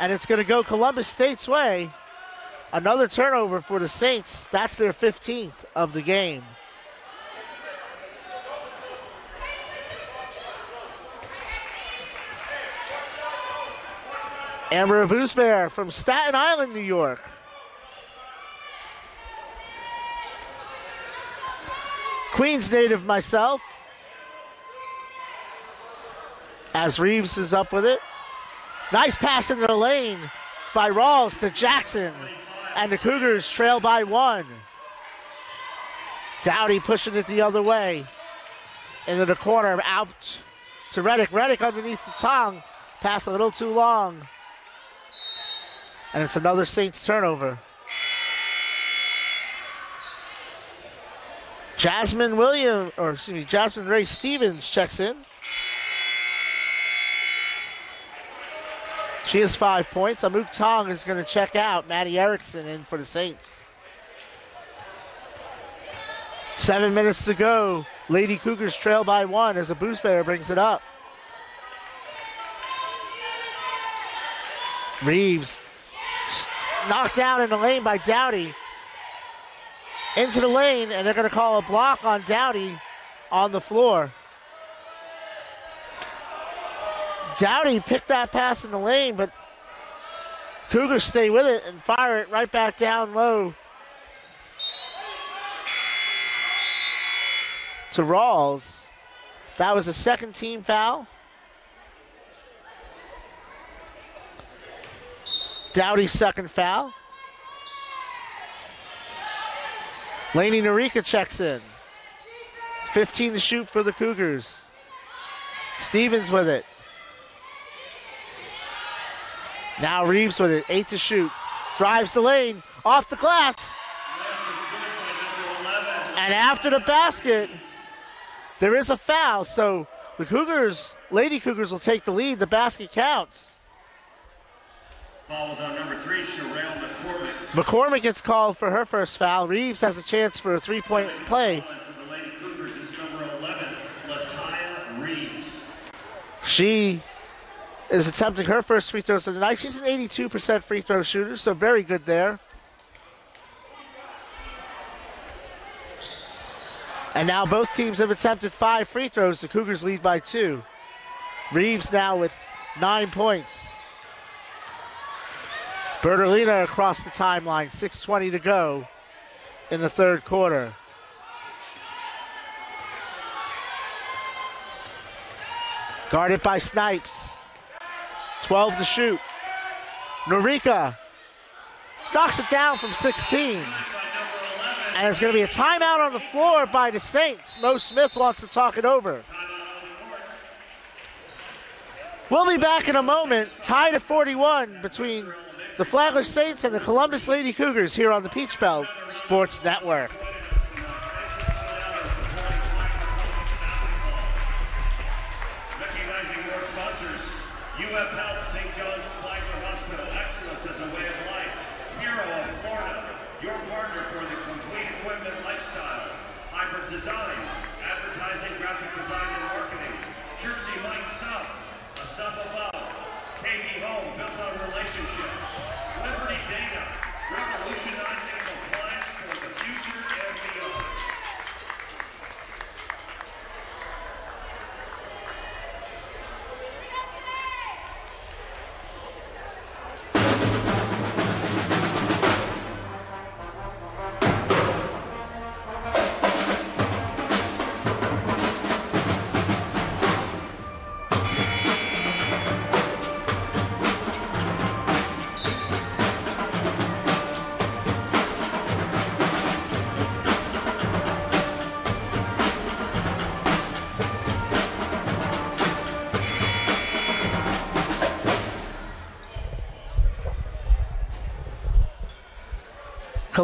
And it's going to go Columbus State's way. Another turnover for the Saints. That's their 15th of the game. Amber Boosbear from Staten Island, New York. Queens native myself. As Reeves is up with it. Nice pass into the lane by Rawls to Jackson. And the Cougars trail by one. Dowdy pushing it the other way. Into the corner, out to Reddick. Reddick underneath the Tong. Pass a little too long. And it's another Saints turnover. Jasmine William, or excuse me, Jasmine Ray Stevens checks in. She has five points. Amuk Tong is going to check out. Maddie Erickson in for the Saints. Seven minutes to go. Lady Cougars trail by one as Abusbear brings it up. Reeves knocked down in the lane by Dowdy. Into the lane, and they're going to call a block on Dowdy on the floor. Dowdy picked that pass in the lane, but Cougars stay with it and fire it right back down low to Rawls. That was a second team foul. Dowdy's second foul. Laney Narika checks in. 15 to shoot for the Cougars. Stevens with it. Now Reeves with it. Eight to shoot. Drives the lane. Off the glass. And after the basket, there is a foul. So the Cougars, Lady Cougars, will take the lead. The basket counts. Foul was on number three, Sherelle McCormick. McCormick gets called for her first foul. Reeves has a chance for a three point play. Foul line for the Lady Cougars is number 11, Lataya Reeves. She is attempting her first free throws of the night. She's an 82% free throw shooter, so very good there. And now both teams have attempted five free throws. The Cougars lead by two. Reeves now with nine points. Bertolina across the timeline, 6.20 to go in the third quarter. Guarded by Snipes. 12 to shoot. Norika knocks it down from 16. And there's going to be a timeout on the floor by the Saints. Mo Smith wants to talk it over. We'll be back in a moment, tied at 41 between the Flagler Saints and the Columbus Lady Cougars here on the Peach Belt Sports Network.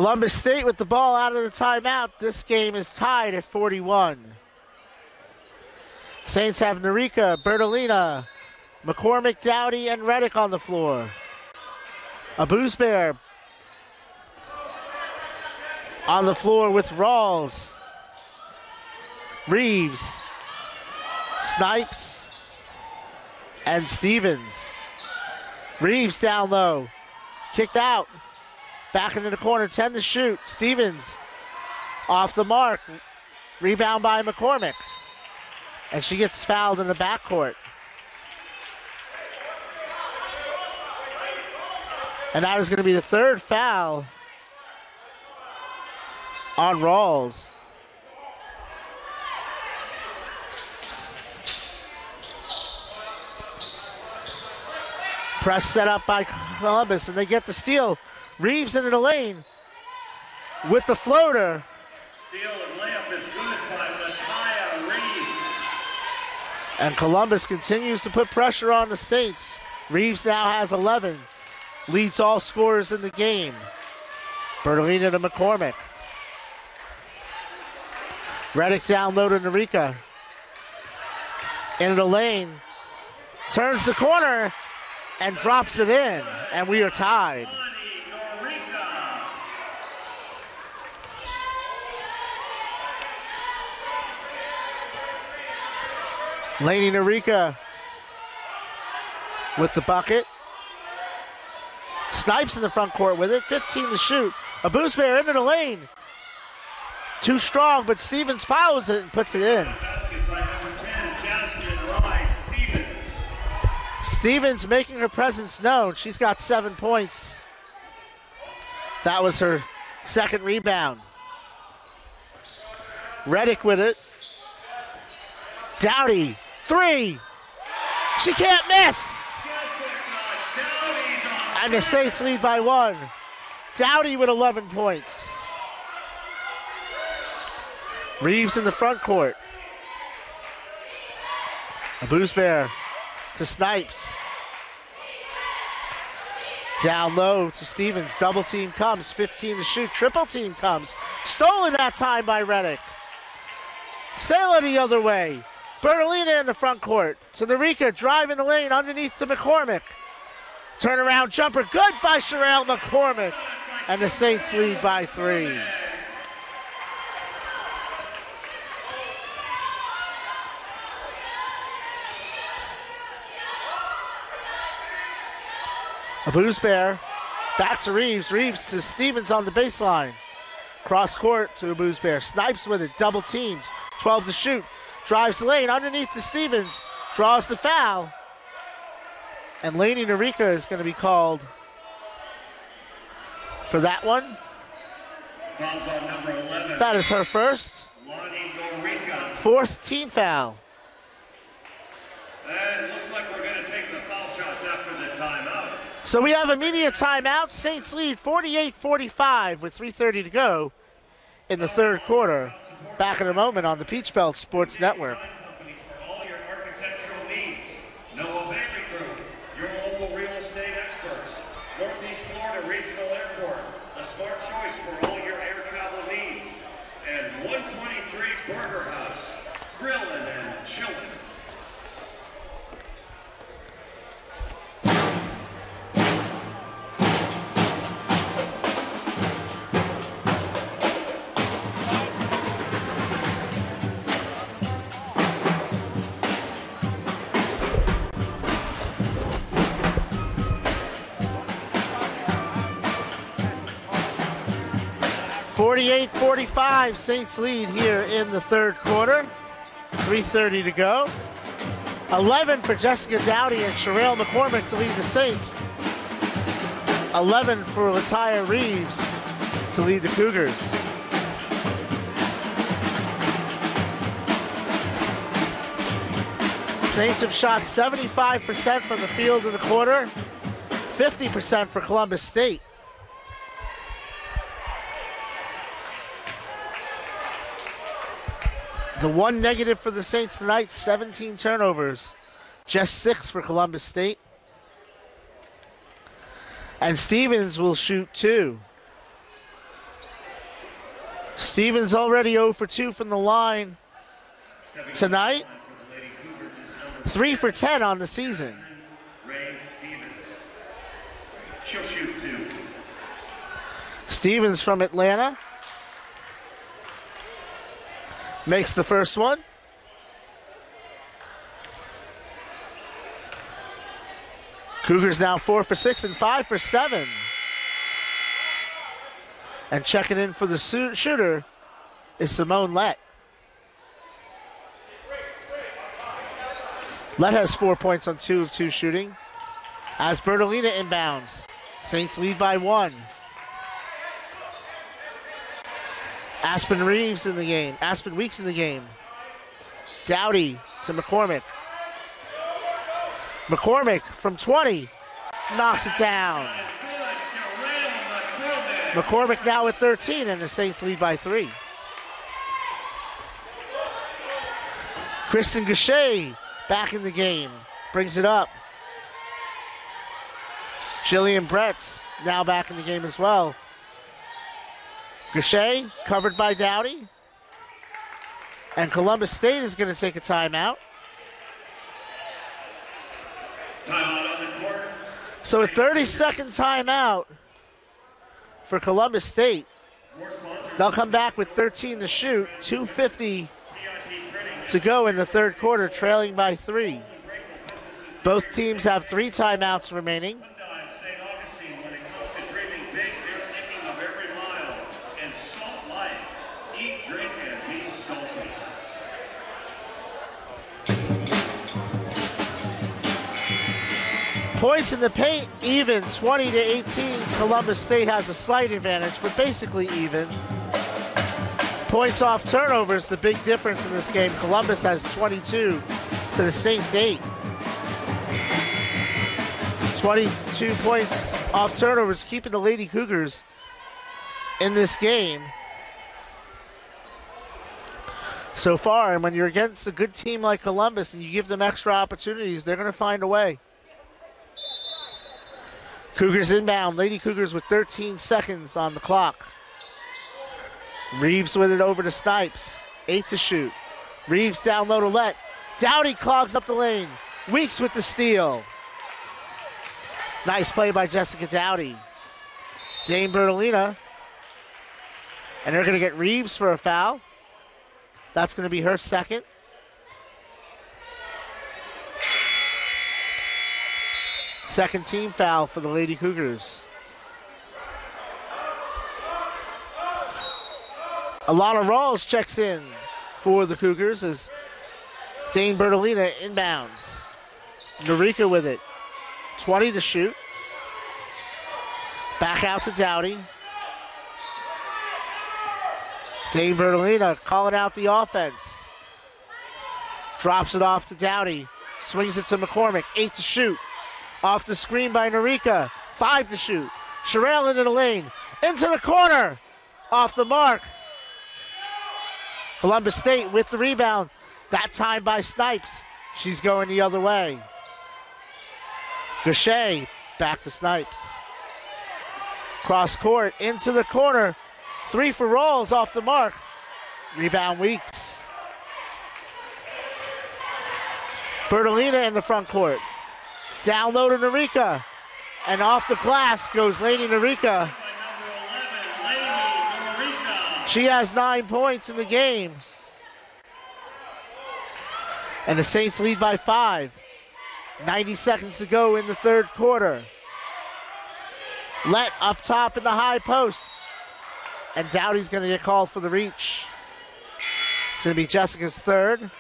Columbus State with the ball out of the timeout. This game is tied at 41. Saints have Narika, Bertolina, McCormick, Dowdy, and Reddick on the floor. Abusbear on the floor with Rawls, Reeves, Snipes, and Stevens. Reeves down low, kicked out. Back into the corner, 10 to shoot. Stevens off the mark. Rebound by McCormick. And she gets fouled in the backcourt. And that is going to be the third foul on Rawls. Press set up by Columbus, and they get the steal. Reeves into the lane with the floater. Steal and layup is good by Lataya Reeves. And Columbus continues to put pressure on the Saints. Reeves now has 11, leads all scorers in the game. Bertolina to McCormick. Reddick down low to Narika. Into the lane. Turns the corner and drops it in. And we are tied. Laney Narika. Laney Narika with the bucket. Snipes in the front court with it. 15 to shoot. Abusbear into the lane. Too strong, but Stevens fouls it and puts it in. Basket by number 10, Jasmine Ray Stevens. Stevens making her presence known. She's got seven points. That was her second rebound. Reddick with it. Dowdy, three. She can't miss. And the Saints lead by one. Dowdy with 11 points. Reeves in the front court. Abusbear to Snipes. Down low to Stevens. Double team comes. 15 to shoot. Triple team comes. Stolen that time by Reddick. Sailor the other way. Bertolina in the front court. To Narika, driving the lane underneath the McCormick. Turnaround jumper, good by Sherelle McCormick. And the Saints lead by three. Abusbear. Back to Reeves. Reeves to Stevens on the baseline. Cross court to Abusbear. Snipes with it. Double teamed. 12 to shoot. Drives the lane underneath to Stevens. Draws the foul. And Laney Narika is going to be called for that one. Fouls on number 11. That is her first. Fourth team foul. And looks like we're going to take the foul shots after the timeout. So we have immediate timeout. Saints lead 48 45 with 3.30 to go in the third quarter. Back in a moment on the Peach Belt Sports Network. 48-45, Saints lead here in the third quarter. 3.30 to go. 11 for Jessica Dowdy and Sherelle McCormick to lead the Saints. 11 for Latia Reeves to lead the Cougars. Saints have shot 75% from the field in the quarter, 50% for Columbus State. The one negative for the Saints tonight 17 turnovers, just six for Columbus State. And Stevens will shoot two. Stevens already 0 for 2 from the line tonight. on for the Lady Cougars is number 3 for 10 on the season. She'll shoot two. Stevens from Atlanta makes the first one. Cougars now four for six and five for seven. And checking in for the shooter is Simone Lett. Lett has four points on two of two shooting. As Bertolina inbounds, Saints lead by one. Aspen Reeves in the game. Aspen Weeks in the game. Dowdy to McCormick. McCormick from 20 knocks it down. McCormick. Now with 13, and the Saints lead by three. Kristen Gachet back in the game. Brings it up. Jillian Bretz now back in the game as well. Gachet covered by Dowdy. And Columbus State is going to take a timeout. Timeout on the court. So a 30 second timeout for Columbus State. They'll come back with 13 to shoot, 250 to go in the third quarter, trailing by three. Both teams have three timeouts remaining. Points in the paint, even 20 to 18. Columbus State has a slight advantage, but basically even. Points off turnovers, the big difference in this game. Columbus has 22 to the Saints 8. 22 points off turnovers, keeping the Lady Cougars in this game so far. And when you're against a good team like Columbus and you give them extra opportunities, they're going to find a way. Cougars inbound. Lady Cougars with 13 seconds on the clock. Reeves with it over to Snipes. Eight to shoot. Reeves down low to Lett. Dowdy clogs up the lane. Weeks with the steal. Nice play by Jessica Dowdy. Dane Bertolina. And they're going to get Reeves for a foul. That's going to be her second. Second team foul for the Lady Cougars. Alana Rawls checks in for the Cougars as Dane Bertolina inbounds. Narika with it. 20 to shoot. Back out to Dowdy. Dane Bertolina calling out the offense. Drops it off to Dowdy. Swings it to McCormick. Eight to shoot. Off the screen by Narika. Five to shoot. Sherelle into the lane. Into the corner. Off the mark. Columbus State with the rebound. That time by Snipes. She's going the other way. Gachet back to Snipes. Cross court into the corner. Three for Rawls off the mark. Rebound Weeks. Bertolina in the front court. Down low to Narika. And off the glass goes Laney Narika. By number 11, Laney Narika. She has nine points in the game. And the Saints lead by five. 90 seconds to go in the third quarter. Lett up top in the high post. And Dowdy's going to get called for the reach. It's going to be Jessica's third.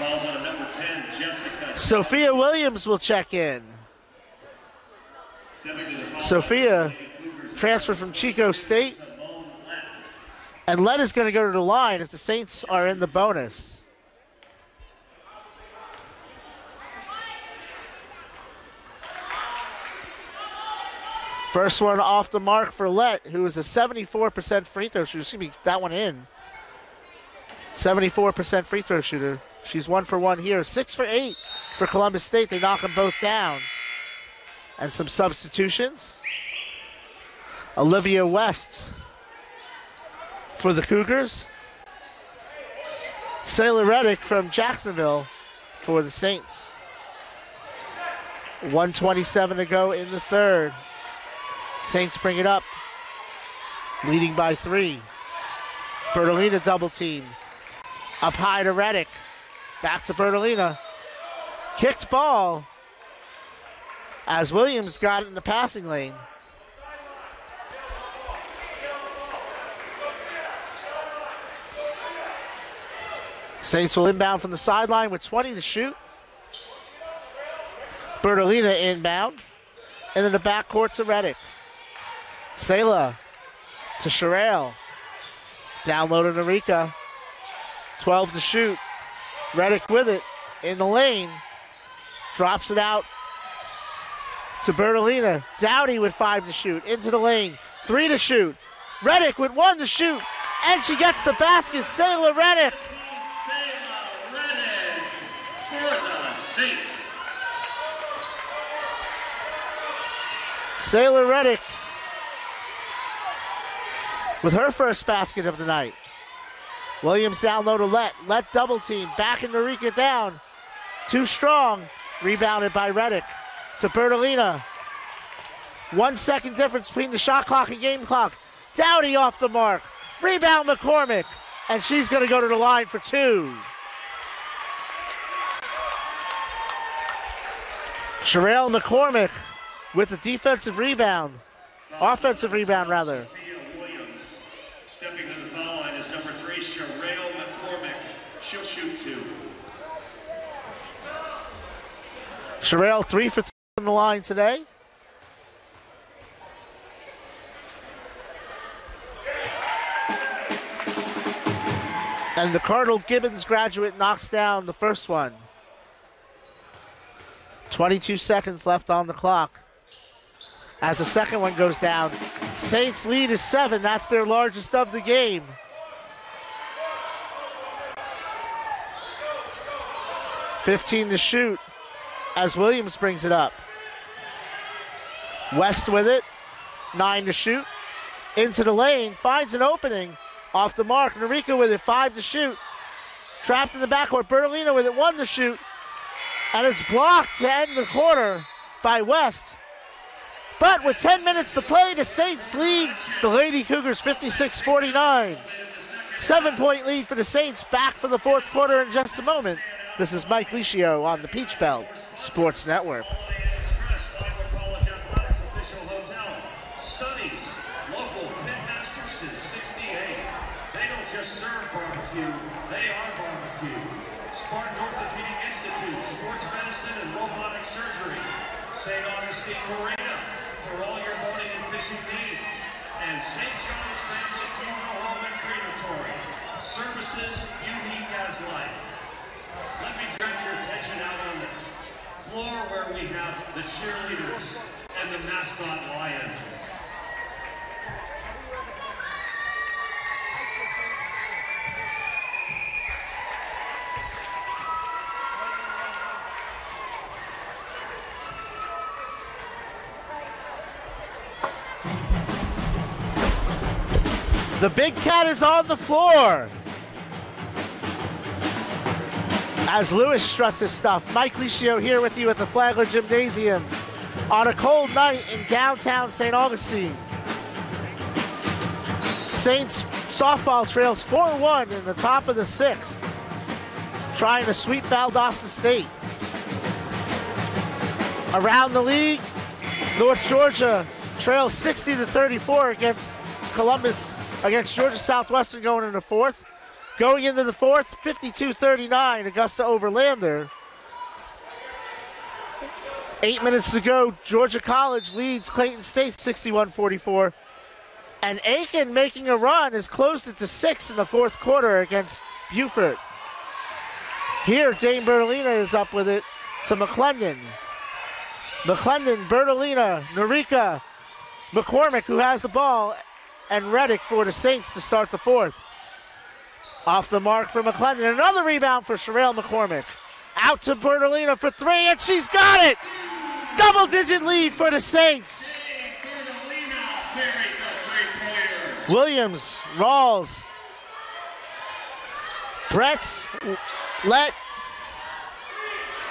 On number 10, Jessica. Sophia Williams will check in. Stepping to the foul Sophia line, Lady Cougars, transferred from Chico State. And Lett is going to go to the line as the Saints are in the bonus. First one off the mark for Lett, who is a 74% free throw shooter. Excuse me, that one in. 74% free throw shooter. She's one for one here. Six for eight for Columbus State. They knock them both down. And some substitutions. Olivia West for the Cougars. Sailor Reddick from Jacksonville for the Saints. 127 to go in the third. Saints bring it up, leading by three. Bertolina double team. Up high to Reddick. Back to Bertolina. Kicked ball as Williams got in the passing lane. Saints will inbound from the sideline with 20 to shoot. Bertolina inbound. And then the backcourt to Reddick. Selah to Sherelle. Down low to Narika. 12 to shoot. Reddick with it in the lane. Drops it out to Bertolina. Dowdy with five to shoot. Into the lane. Three to shoot. Reddick with one to shoot. And she gets the basket. Selah Reddick. Sailor Reddick with her first basket of the night. Williams down low to Lett. Lett double team. Back in Narika down. Too strong. Rebounded by Reddick to Bertolina. One second difference between the shot clock and game clock. Dowdy off the mark. Rebound McCormick. And she's going to go to the line for two. Sherelle McCormick with the defensive rebound. Offensive rebound, rather. Sophia Williams. Stepping to the foul line is number three, Sherelle McCormick. She'll shoot two. Sherelle, three for three on the line today. And the Cardinal Gibbons graduate knocks down the first one. 22 seconds left on the clock. As the second one goes down, Saints lead is seven. That's their largest of the game. Fifteen to shoot as Williams brings it up. West with it, nine to shoot. Into the lane, finds an opening. Off the mark, Narika with it, five to shoot. Trapped in the backcourt, Bertolina with it, one to shoot. And it's blocked to end the quarter by West. But with 10 minutes to play, the Saints lead the Lady Cougars 56 49. Seven point lead for the Saints. Back for the fourth quarter in just a moment This is Mike Licio on the Peach Belt Sports Network. Holiday Inn Express, Flagler College Athletics official hotel. Sonny's, local pitmaster since 68. They don't just serve barbecue, they are barbecue. Spartan Orthopedic Institute, sports medicine and robotic surgery. St. Augustine Marina for all your boating and fishing needs. And St. John's Family Funeral Home and Crematory. Services unique as life. Let me direct your attention out on the floor where we have the cheerleaders and the mascot lion. The big cat is on the floor. As Lewis struts his stuff, Mike Licio here with you at the Flagler Gymnasium on a cold night in downtown St. Augustine. Saints softball trails 4 1 in the top of the sixth, trying to sweep Valdosta State. Around the league, North Georgia trails 60 to 34 against Columbus, against Georgia Southwestern going into fourth. Going into the fourth, 52 39, Augusta Overlander. Eight minutes to go. Georgia College leads Clayton State 61 44. And Aiken making a run has closed it to six in the fourth quarter against Beaufort. Here, Dane Bertolina is up with it to McClendon. McClendon, Bertolina, Narika, McCormick, who has the ball, and Reddick for the Saints to start the fourth. Off the mark for McClendon. Another rebound for Sherelle McCormick. Out to Bertolina for three, and she's got it! Double digit lead for the Saints. Williams, Rawls, Bretz, Lett,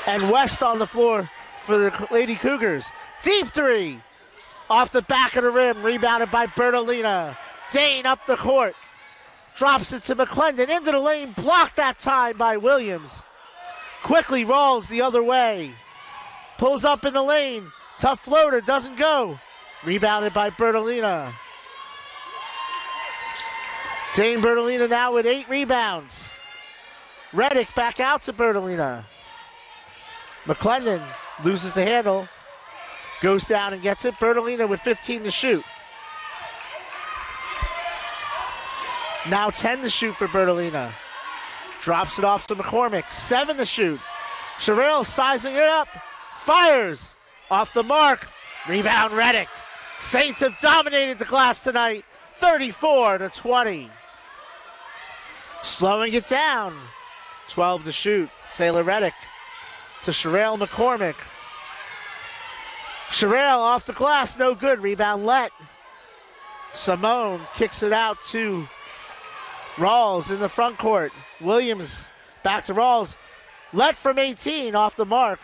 and West on the floor for the Lady Cougars. Deep three off the back of the rim, rebounded by Bertolina. Dane up the court, drops it to McClendon into the lane, blocked that time by Williams. Quickly rolls the other way, pulls up in the lane, tough floater, doesn't go. Rebounded by Bertolina. Dane Bertolina now with eight rebounds. Reddick back out to Bertolina. McClendon loses the handle, goes down and gets it. Bertolina with 15 to shoot. Now 10 to shoot for Bertolina. Drops it off to McCormick. Seven to shoot. Sherelle sizing it up. Fires off the mark. Rebound Reddick. Saints have dominated the glass tonight. 34 to 20. Slowing it down. 12 to shoot. Sailor Reddick to Sherelle McCormick. Sherelle off the glass, no good. Rebound Lett. Simone kicks it out to Rawls in the front court. Williams back to Rawls. Lett from 18 off the mark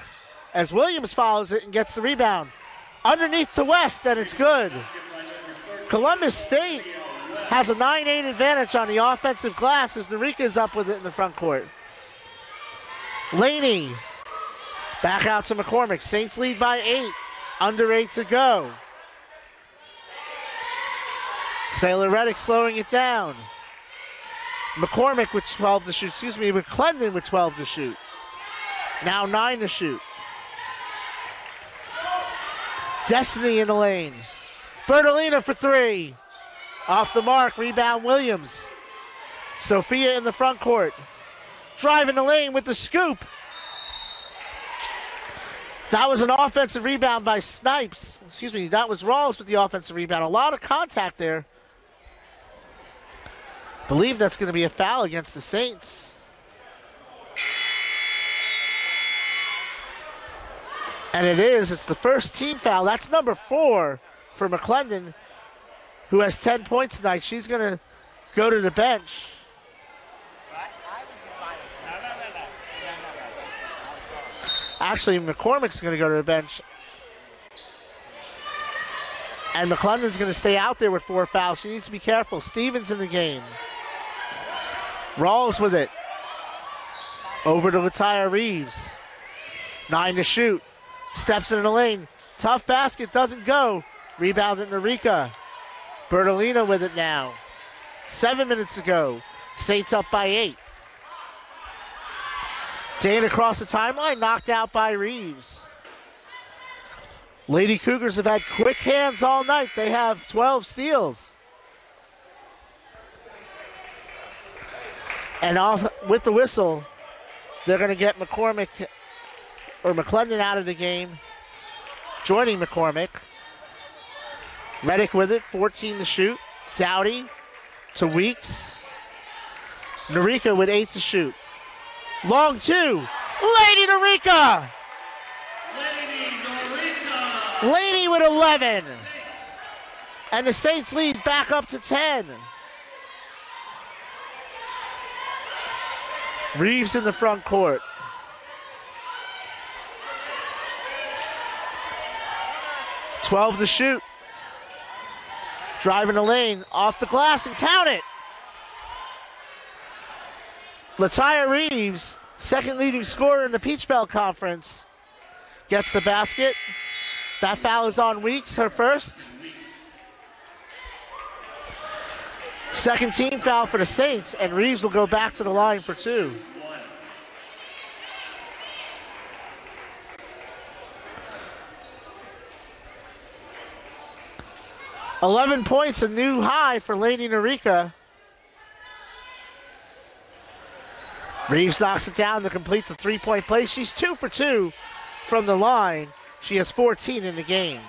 as Williams follows it and gets the rebound. Underneath to West, and it's good. Columbus State has a 9 8 advantage on the offensive glass as Narika is up with it in the front court. Laney back out to McCormick. Saints lead by 8. Under 8 to go. Sailor Reddick slowing it down. McCormick with 12 to shoot. Excuse me, McClendon with 12 to shoot. Now 9 to shoot. Destiny in the lane. Bertolina for three. Off the mark. Rebound Williams. Sophia in the front court. Driving the lane with the scoop. That was an offensive rebound by Snipes. Excuse me, that was Rawls with the offensive rebound. A lot of contact there. Believe that's going to be a foul against the Saints. And it is. It's the first team foul. That's number four for McClendon, who has 10 points tonight. She's going to go to the bench. Actually, McCormick's going to go to the bench. And McClendon's going to stay out there with four fouls. She needs to be careful. Stevens in the game. Rawls with it. Over to Lataya Reeves. Nine to shoot. Steps into the lane. Tough basket doesn't go. Rebound in Narika. Bertolina with it now. Seven minutes to go. Saints up by eight. Dane across the timeline, knocked out by Reeves. Lady Cougars have had quick hands all night. They have 12 steals. And off with the whistle, they're going to get McCormick or McClendon out of the game, joining McCormick. Reddick with it, 14 to shoot. Dowdy to Weeks. Narika with eight to shoot. Long two. Laney Narika. Laney Narika. Laney with 11. And the Saints lead back up to 10. Reeves in the front court. Twelve to shoot. Driving the lane, off the glass and count it. Lataya Reeves, second leading scorer in the Peach Belt Conference, gets the basket. That foul is on Weeks, her first. Second team foul for the Saints, and Reeves will go back to the line for two. 11 points, a new high for Laney Narika. Reeves knocks it down to complete the three point play. She's two for two from the line. She has 14 in the game.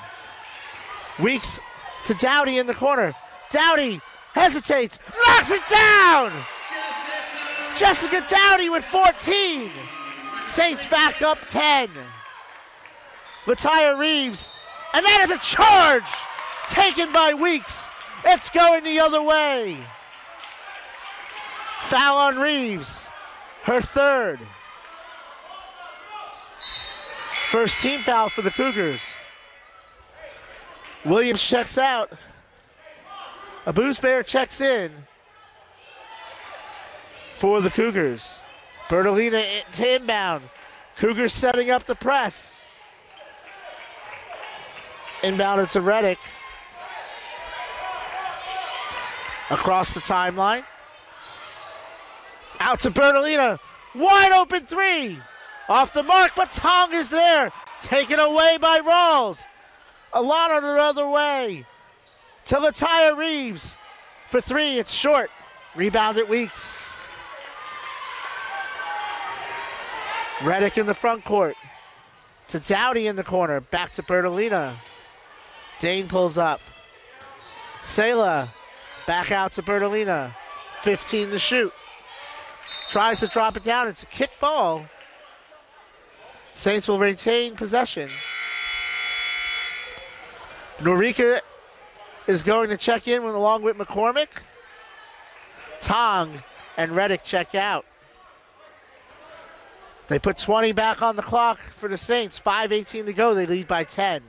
Weeks to Dowdy in the corner. Dowdy hesitates, knocks it down! Jessica Dowdy with 14. Saints back up 10. Lataya Reeves, and that is a charge taken by Weeks. It's going the other way. Foul on Reeves, her third. First team foul for the Cougars. Williams checks out. Abusbear checks in for the Cougars. Bertolina to inbound. Cougars setting up the press. Inbounded to Reddick. Across the timeline. Out to Bertolina. Wide open three. Off the mark, but Tong is there. Taken away by Rawls. Alana the other way. To Lataya Reeves. For three, it's short. Rebound at Weeks. Reddick in the front court. To Dowdy in the corner. Back to Bertolina. Dane pulls up. Sela back out to Bertolina. 15 to shoot. Tries to drop it down. It's a kick ball. Saints will retain possession. Narika is going to check in with, along with McCormick. Tong and Reddick check out. They put 20 back on the clock for the Saints. 5.18 to go. They lead by 10.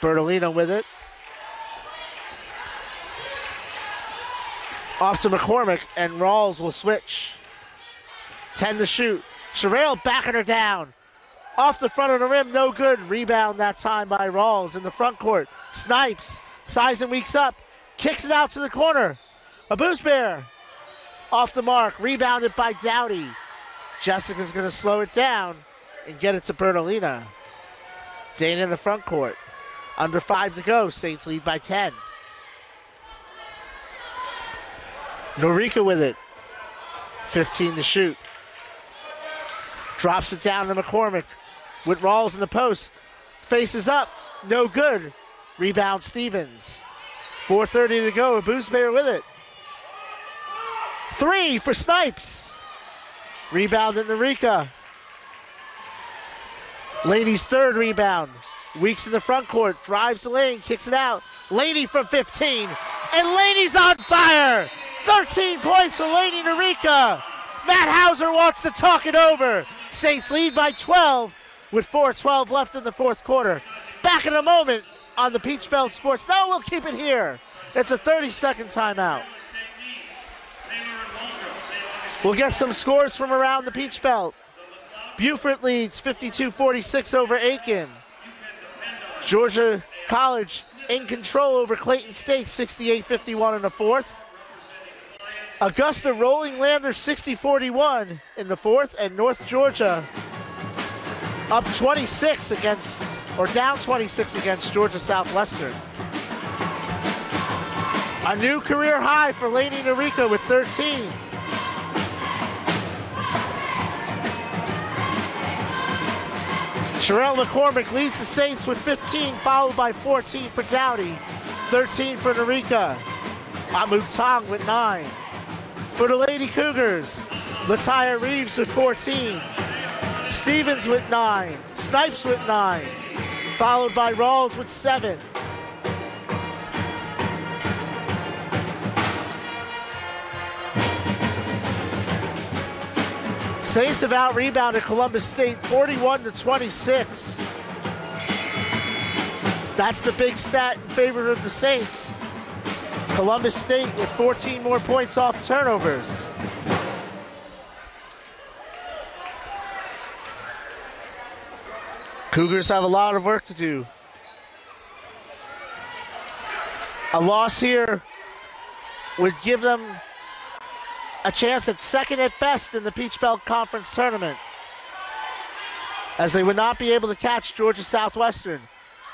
Bertolina with it. Off to McCormick, and Rawls will switch. 10 to shoot. Sherelle backing her down. Off the front of the rim, no good. Rebound that time by Rawls in the front court. Snipes, size and weeks up, kicks it out to the corner. Abusbear. Off the mark, rebounded by Dowdy. Jessica's going to slow it down and get it to Bertolina. Dana in the front court. Under five to go. Saints lead by 10. Narika with it. 15 to shoot. Drops it down to McCormick. With Rawls in the post. Faces up. No good. Rebound Stevens. 4.30 to go. Abusbear with it. Three for Snipes. Rebound in Narika. Laney's third rebound. Weeks in the front court. Drives the lane. Kicks it out. Laney from 15. And Laney's on fire. 13 points for Laney Narika. Matt Hauser wants to talk it over. Saints lead by 12 with 4.12 left in the fourth quarter. Back in a moment on the Peach Belt Sports. No, we'll keep it here. It's a 30 second timeout. We'll get some scores from around the Peach Belt. Beaufort leads 52-46 over Aiken. Georgia College in control over Clayton State 68-51 in the fourth. Augusta rolling Lander 60-41 in the fourth, and North Georgia up 26 against, or down 26 against Georgia Southwestern. A new career high for Laney Narika with 13. Sherelle McCormick leads the Saints with 15, followed by 14 for Dowdy, 13 for Narika. Amuk Tong with 9. For the Lady Cougars, Lataya Reeves with 14. Stevens with 9. Snipes with 9. Followed by Rawls with 7. Saints have out rebounded Columbus State 41 to 26. That's the big stat in favor of the Saints. Columbus State with 14 more points off turnovers. Cougars have a lot of work to do. A loss here would give them a chance at second at best in the Peach Belt Conference tournament. As they would not be able to catch Georgia Southwestern.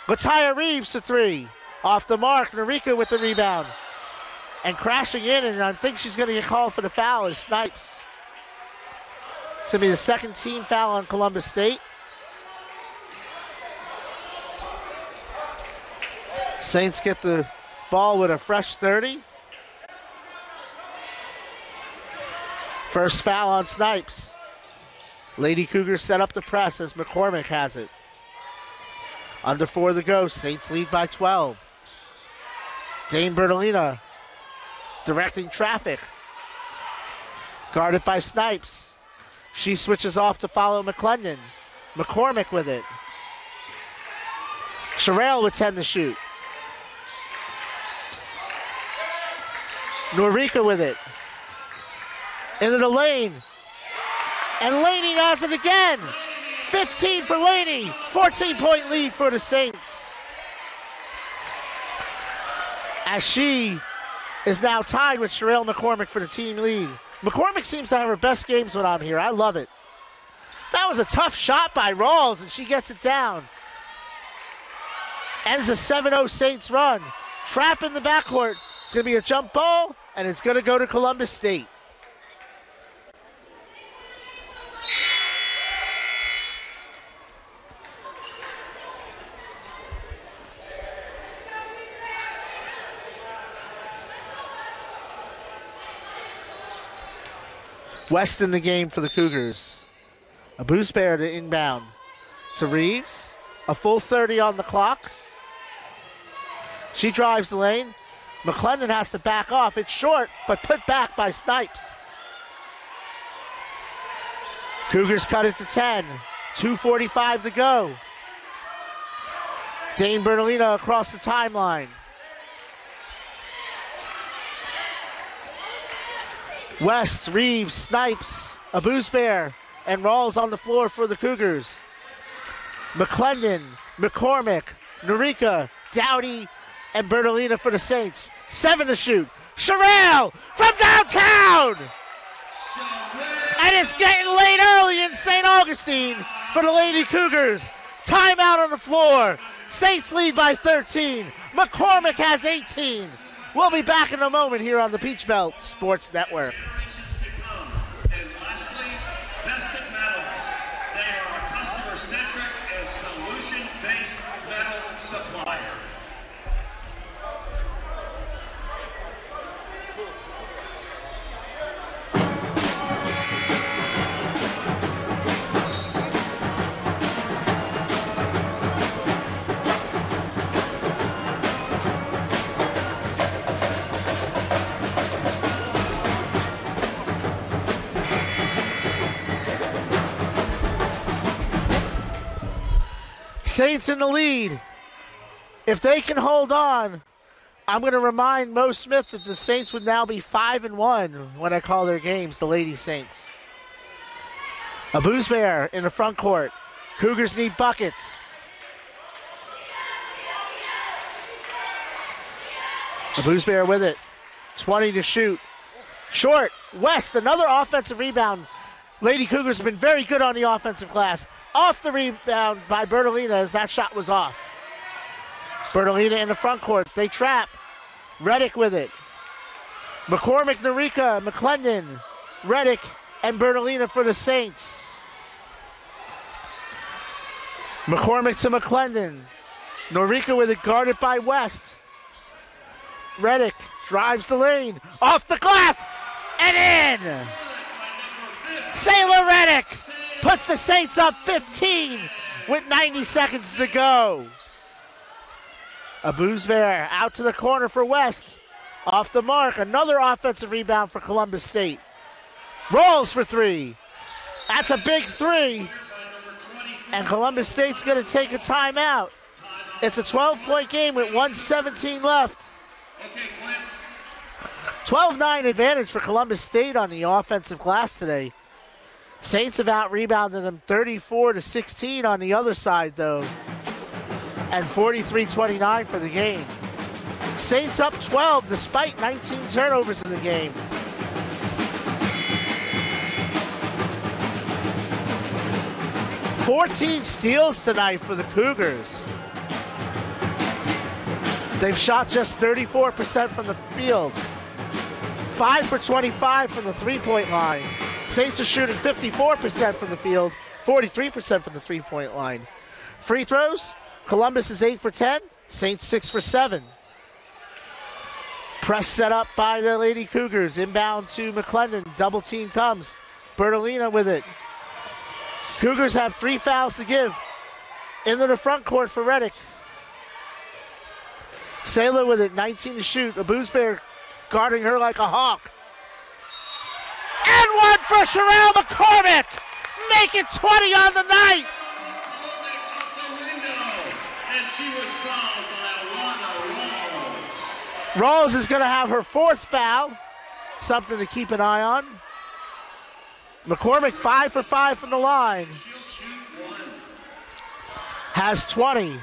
Lataya Reeves to three. Off the mark, Narika with the rebound. And crashing in, and I think she's going to get called for the foul is Snipes. To be the second team foul on Columbus State. Saints get the ball with a fresh 30. First foul on Snipes. Lady Cougars set up the press as McCormick has it. Under four to go. Saints lead by 12. Dane Bertolina directing traffic. Guarded by Snipes. She switches off to follow McClendon. McCormick with it. Sherelle with 10 to shoot. Narika with it. Into the lane. And Laney has it again. 15 for Laney. 14 point lead for the Saints. As she is now tied with Sherelle McCormick for the team lead. McCormick seems to have her best games when I'm here. I love it. That was a tough shot by Rawls, and she gets it down. Ends a 7 0 Saints run. Trap in the backcourt. It's going to be a jump ball, and it's going to go to Columbus State. West in the game for the Cougars. Abusbear to inbound to Reeves. A full 30 on the clock. She drives the lane. McClendon has to back off. It's short, but put back by Snipes. Cougars cut it to 10. 2.45 to go. Dane Bertolina across the timeline. West, Reeves, Snipes, Abusbear, and Rawls on the floor for the Cougars. McClendon, McCormick, Narika, Dowdy, and Bertolina for the Saints. Seven to shoot. Sherelle from downtown! And it's getting late early in St. Augustine for the Lady Cougars. Timeout on the floor. Saints lead by 13. McCormick has 18. We'll be back in a moment here on the Peach Belt Sports Network. Saints in the lead. If they can hold on, I'm going to remind Mo Smith that the Saints would now be 5 and 1 when I call their games, the Lady Saints. Abusbear in the front court. Cougars need buckets. Abusbear with it. 20 to shoot. Short. West, another offensive rebound. Lady Cougars have been very good on the offensive glass. Off the rebound by Bertolina as that shot was off. Bertolina in the front court. They trap. Reddick with it. McCormick, Narika, McClendon, Reddick, and Bertolina for the Saints. McCormick to McClendon. Narika with it guarded by West. Reddick drives the lane. Off the glass and in. Sailor Reddick puts the Saints up 15 with 90 seconds to go. Abusbear out to the corner for West. Off the mark. Another offensive rebound for Columbus State. Rawls for three. That's a big three. And Columbus State's going to take a timeout. It's a 12 point game with 117 left. 12 9 advantage for Columbus State on the offensive glass today. Saints have out rebounded them 34 to 16 on the other side, though, and 43 29 for the game. Saints up 12 despite 19 turnovers in the game. Fourteen steals tonight for the Cougars. They've shot just 34% from the field. 5 for 25 from the three point line. Saints are shooting 54% from the field, 43% from the three point line. Free throws Columbus is 8 for 10, Saints 6 for 7. Press set up by the Lady Cougars. Inbound to McClendon. Double team comes. Bertolina with it. Cougars have three fouls to give. Into the front court for Reddick. Sailor with it, 19 to shoot. A guarding her like a hawk. And one for Sherelle McCormick. Make it 20 on the night. Rawls. Is going to have her fourth foul. Something to keep an eye on. McCormick, five for five from the line. Has 20.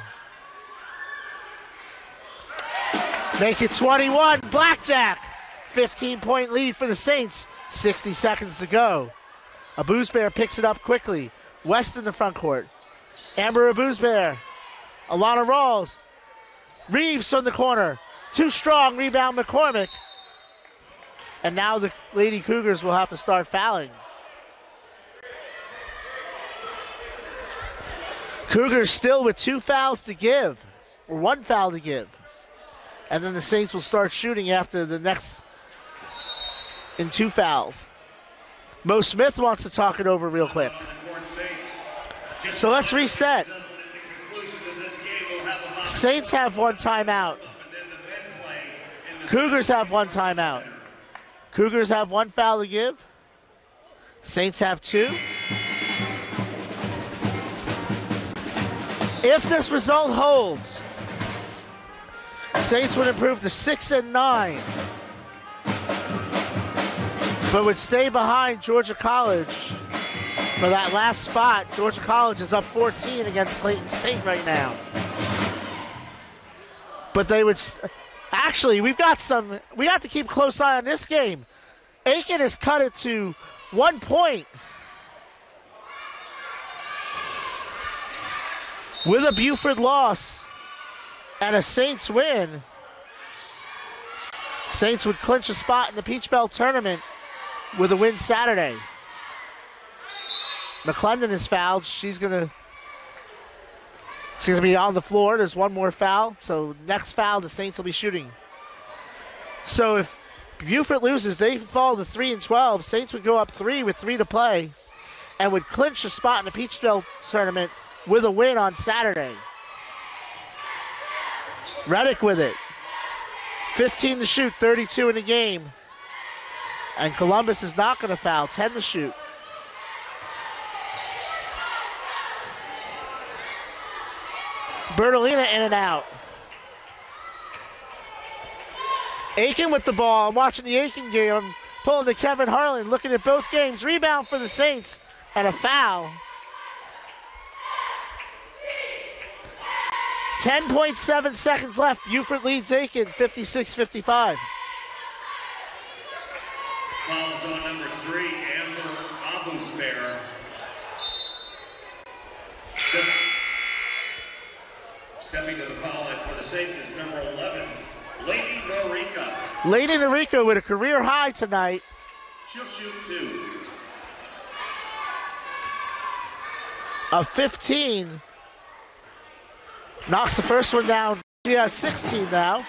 Make it 21. Blackjack. 15 point lead for the Saints. 60 seconds to go. A Booze picks it up quickly. West in the front court. Amber a Booze Alana Rawls. Reeves from the corner. Too strong. Rebound McCormick. And now the Lady Cougars will have to start fouling. Cougars still with two fouls to give, or one foul to give. And then the Saints will start shooting after the next in two fouls. Mo Smith wants to talk it over real quick. So let's reset. Saints have one timeout. and Cougars have one timeout. Cougars have one foul to give. Saints have two. If this result holds, Saints would improve to six and nine, but would stay behind Georgia College for that last spot. Georgia College is up 14 against Clayton State right now. But they would st- actually we've got some we have to keep close eye on this game. Aiken has cut it to one point. With a Beaufort loss and a saints win saints would clinch a spot in the peach belt tournament with a win saturday mcclendon is fouled she's It's going to be on the floor. There's one more foul. So next foul, the Saints will be shooting. So if Beaufort loses, they fall to three and twelve. Saints would go up three with three to play, and would clinch a spot in the Peach Belt tournament with a win on Saturday. Reddick with it. 15 to shoot, 32 in the game. And Columbus is not going to foul. 10 to shoot. Bertolina in and out. Aiken with the ball. I'm watching the Aiken game. I'm pulling to Kevin Harlan, looking at both games. Rebound for the Saints and a foul. 10.7 seconds left. Beaufort leads Aiken 56 55. Fouls on number three, Amber. Step, stepping to the foul line for the Saints is number 11, Laney Narika. Laney Narika with a career high tonight. She'll shoot two. of 15. Knocks the first one down. She has 16 now.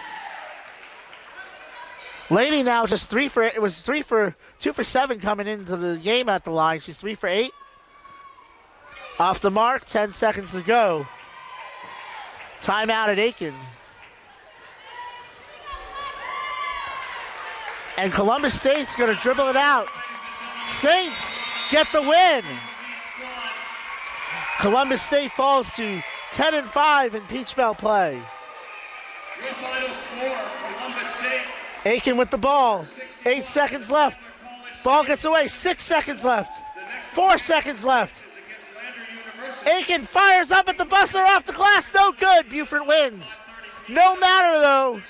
Laney now just three for it was three for two for seven coming into the game at the line. She's three for eight. Off the mark, 10 seconds to go. Timeout at Aiken. And Columbus State's going to dribble it out. Saints get the win. Columbus State falls to 10 and 5 in Peach Belt play. Your final score, Columbus State. Aiken with the ball. Eight seconds left. Ball gets away. Six seconds left. Four seconds left. Aiken fires up at the buster off the glass. No good. Beaufort wins. No matter though.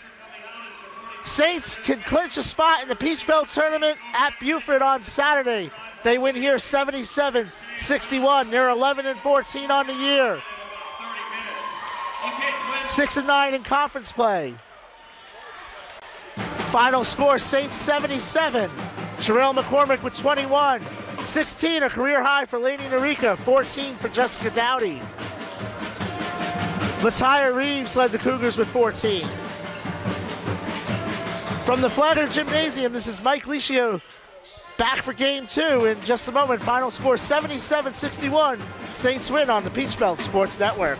Saints can clinch a spot in the Peach Belt tournament at Beaufort on Saturday. They win here 77 61. They're 11 and 14 on the year. 30 minutes. Okay, Quinn. 6 and 9 in conference play. Final score Saints 77. Sherelle McCormick with 21. 16, a career high for Laney Narika. 14 for Jessica Dowdy. Lataya Reeves led the Cougars with 14. From the Flagler Gymnasium, this is Mike Licio back for game two in just a moment. Final score 77 61. Saints win on the Peach Belt Sports Network.